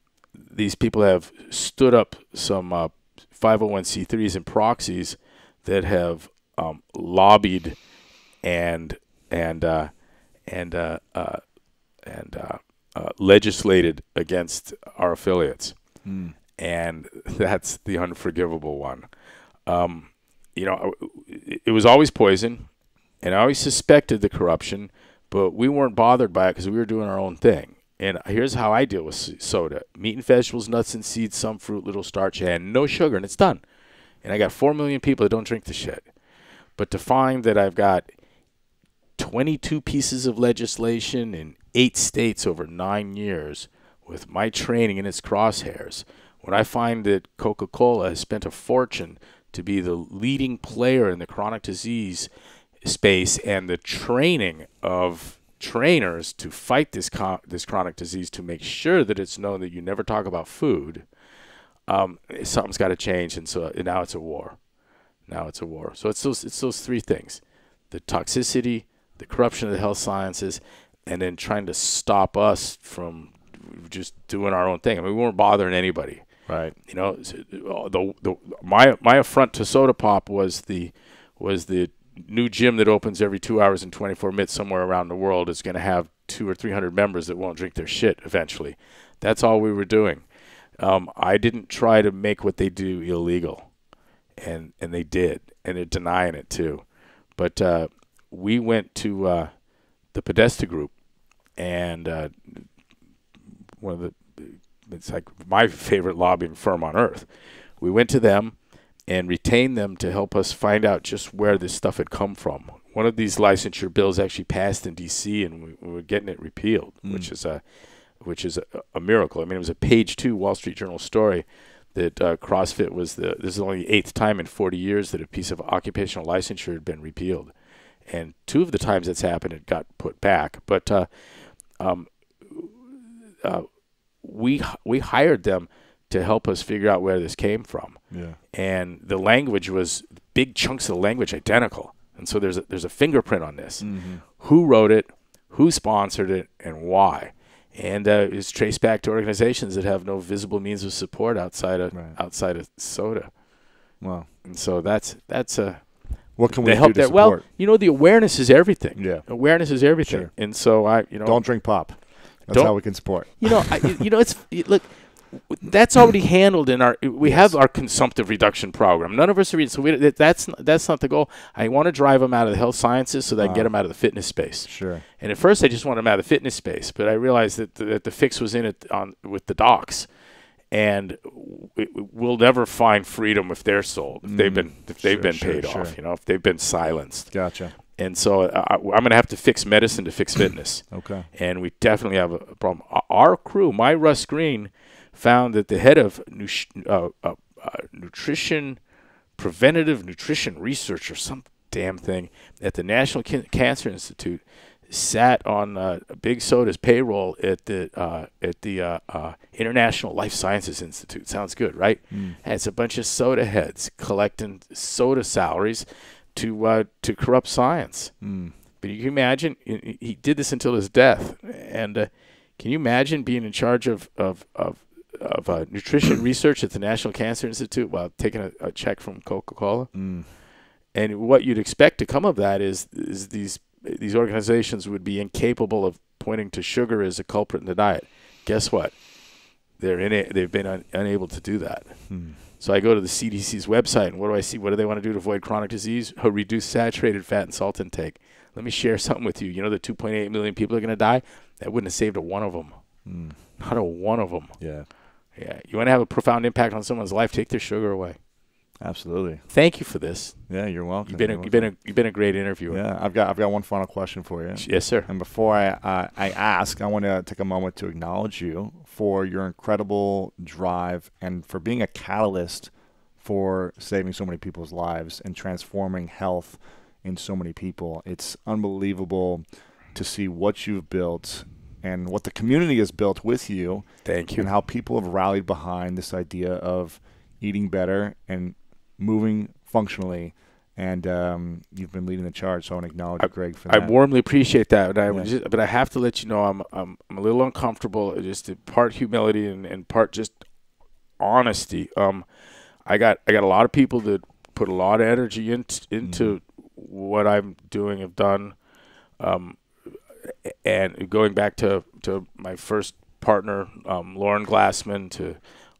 these people have stood up some uh, 501c3s and proxies that have um, lobbied and and uh, and uh, uh, and uh, uh, legislated against our affiliates, Mm. and (laughs) that's the unforgivable one. Um, you know, it, it was always poison, and I always suspected the corruption, but we weren't bothered by it because we were doing our own thing. And here's how I deal with soda: meat and vegetables, nuts and seeds, some fruit, little starch, and no sugar, and it's done. And I got four million people that don't drink the shit. But to find that I've got 22 pieces of legislation in eight states over nine years with my training in its crosshairs, when I find that Coca Cola has spent a fortune to be the leading player in the chronic disease space and the training of trainers to fight this co- this chronic disease to make sure that it's known that you never talk about food, um, something's got to change, and so now it's a war. Now it's a war. So it's those it's those three things: the toxicity, the corruption of the health sciences, and then trying to stop us from just doing our own thing. I mean, we weren't bothering anybody. Right. You know, uh, the, the my my affront to Soda Pop was the was the new gym that opens every two hours and 24 minutes somewhere around the world is going to have two or three hundred members that won't drink their shit eventually. That's all we were doing. Um, I didn't try to make what they do illegal, and and they did, and they're denying it too. But uh, we went to uh, the Podesta Group, and uh, one of the it's like my (laughs) favorite lobbying firm on earth. We went to them and retain them to help us find out just where this stuff had come from, one of these licensure bills actually passed in D.C. and we, we were getting it repealed, Mm. which is a which is a, a miracle. I mean, it was a page two Wall Street Journal story that uh, CrossFit was the this is only the eighth time in 40 years that a piece of occupational licensure had been repealed, and two of the times that's happened, it got put back. But uh, um, uh, we we hired them to help us figure out where this came from Yeah. and the language was big chunks of the language identical. And so there's a, there's a fingerprint on this. Mm-hmm. Who wrote it, who sponsored it, and why. And uh, it's traced back to organizations that have no visible means of support outside of Right. outside of soda. Well, And so that's that's a what can we do help to there. Well, you know the awareness is everything. yeah. Awareness is everything. Sure. And so I you know Don't drink pop. That's how we can support. You know, I, you know, it's look. That's already handled in our. We Yes. have our consumptive reduction program. None of us are reading, so we, that's that's not the goal. I want to drive them out of the health sciences so that I get them out of the fitness space. Sure. And at first, I just wanted them out of the fitness space, but I realized that the, that the fix was in it on with the docs, and we, we'll never find freedom if they're sold, if they've Mm. been if they've Sure, been paid sure. off, you know, if they've been silenced. Gotcha. And so uh, I, I'm going to have to fix medicine to fix fitness Okay. and we definitely have a a problem. Our crew, my Russ Greene, found that the head of uh, uh, uh, nutrition, preventative nutrition research, or some damn thing at the National Can- Cancer Institute, sat on uh, Big Soda's payroll at the uh, at the uh, uh, International Life Sciences Institute. Sounds good, right? Mm. And it's a bunch of soda heads collecting soda salaries to uh, to corrupt science. Mm. But you can imagine he did this until his death, and uh, can you imagine being in charge of of of, of uh, nutrition research at the National Cancer Institute while taking a, a check from Coca Cola? Mm. And what you'd expect to come of that is is these these organizations would be incapable of pointing to sugar as a culprit in the diet. Guess what? They're in it. They've been un, unable to do that. Mm. So I go to the CDC's website, and what do I see? What do they want to do to avoid chronic disease? Oh, reduce saturated fat and salt intake. Let me share something with you. You know, the 2.8 million people are going to die. That wouldn't have saved a one of them. Mm. Not a one of them. Yeah. Yeah. You want to have a profound impact on someone's life? Take their sugar away. Absolutely. Thank you for this. Yeah. You're welcome. You've been a, You're you've been a you've been a great interviewer. Yeah, I've got I've got one final question for you. Yes, sir. And before I uh, I ask, I want to take a moment to acknowledge you for your incredible drive and for being a catalyst for saving so many people's lives and transforming health in so many people. It's unbelievable to see what you've built and what the community has built with you Thank you. and how people have rallied behind this idea of eating better and moving functionally. And um, you've been leading the charge, so I want to acknowledge I- Greg for I warmly appreciate that, but I Yeah. just, but I have to let you know I'm I'm, I'm a little uncomfortable. Just in part humility and, and part just honesty. Um, I got I got a lot of people that put a lot of energy into into what I'm doing, have done, um, and going back to to my first partner, um, Lauren Glassman, to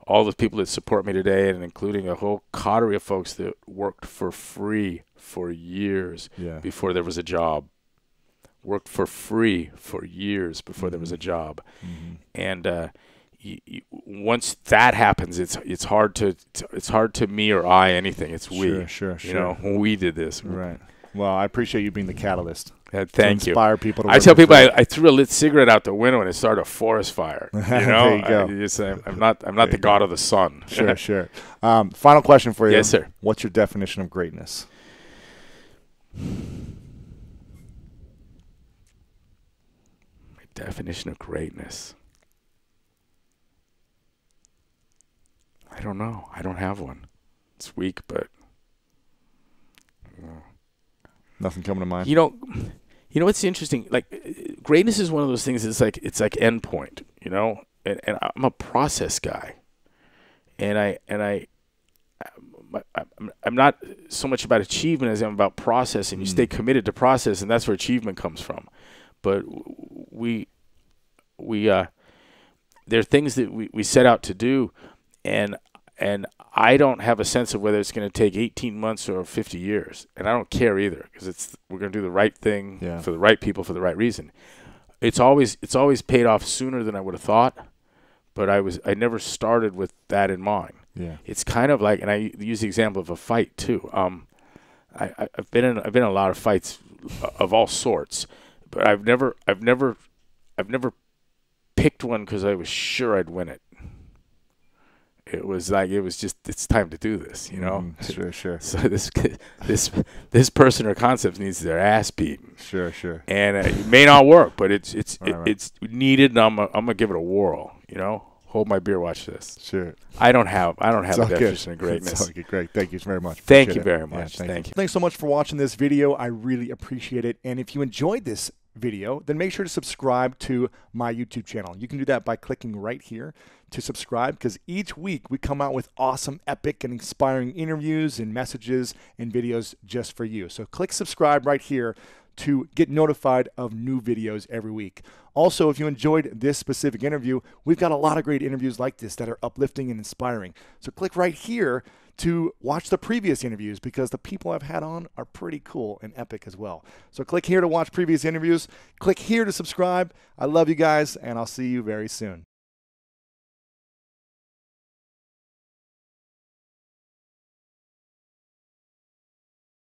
all the people that support me today, and including a whole coterie of folks that worked for free for years yeah. before there was a job. Worked for free for years before there was a job, Mhm. and uh, y y once that happens, it's it's hard to it's hard to me or I anything. It's we. Sure, sure, sure. You know, we did this. Right. Well, I appreciate you being the catalyst. Uh, to thank you. inspire people to I tell people. I, I threw a lit cigarette out the window and it started a forest fire. (laughs) You know, There you go. I, just, I'm I'm not I'm not There the you go. god of the sun. (laughs) Sure, sure. Um, final question for you. Yes, sir. What's your definition of greatness? My definition of greatness. I don't know. I don't have one. It's weak, but Nothing coming to mind. you know, you know what's interesting? Like greatness is one of those things. It's like it's like endpoint. You know, and, and I'm a process guy, and I and I. I'm- I'm, I'm not so much about achievement as I'm about process, and you Mm. stay committed to process, and that's where achievement comes from. But we, we, uh, there are things that we, we set out to do, and and I don't have a sense of whether it's going to take 18 months or 50 years, and I don't care either because it's we're going to do the right thing Yeah. for the right people for the right reason. It's always it's always paid off sooner than I would have thought, but I was I never started with that in mind. yeah. It's kind of like, and I use the example of a fight too. Um, I, I've been in I've been in a lot of fights of all sorts. But I've never, I've never, I've never picked one because I was sure I'd win it. It was like it was just it's time to do this, you know. Mm, sure, sure, (laughs) So this this this person or concept needs their ass beaten, sure, sure. and uh, it may not work, but it's it's Right, it, right. it's needed. And I'm i I'm gonna give it a whirl, you know. Hold my beer, watch this. Sure. I don't have I don't have It's a all good. definition of (laughs) It's greatness. good. Great. Thank you very much. Thank Appreciate you it. very much. Thank you. Thanks so much for watching this video. I really appreciate it. And if you enjoyed this video, then make sure to subscribe to my YouTube channel. You can do that by clicking right here to subscribe because each week we come out with awesome, epic, and inspiring interviews and messages and videos just for you. So click subscribe right here to get notified of new videos every week. Also, if you enjoyed this specific interview, we've got a lot of great interviews like this that are uplifting and inspiring. So click right here to watch the previous interviews because the people I've had on are pretty cool and epic as well. So click here to watch previous interviews. Click here to subscribe. I love you guys, and I'll see you very soon.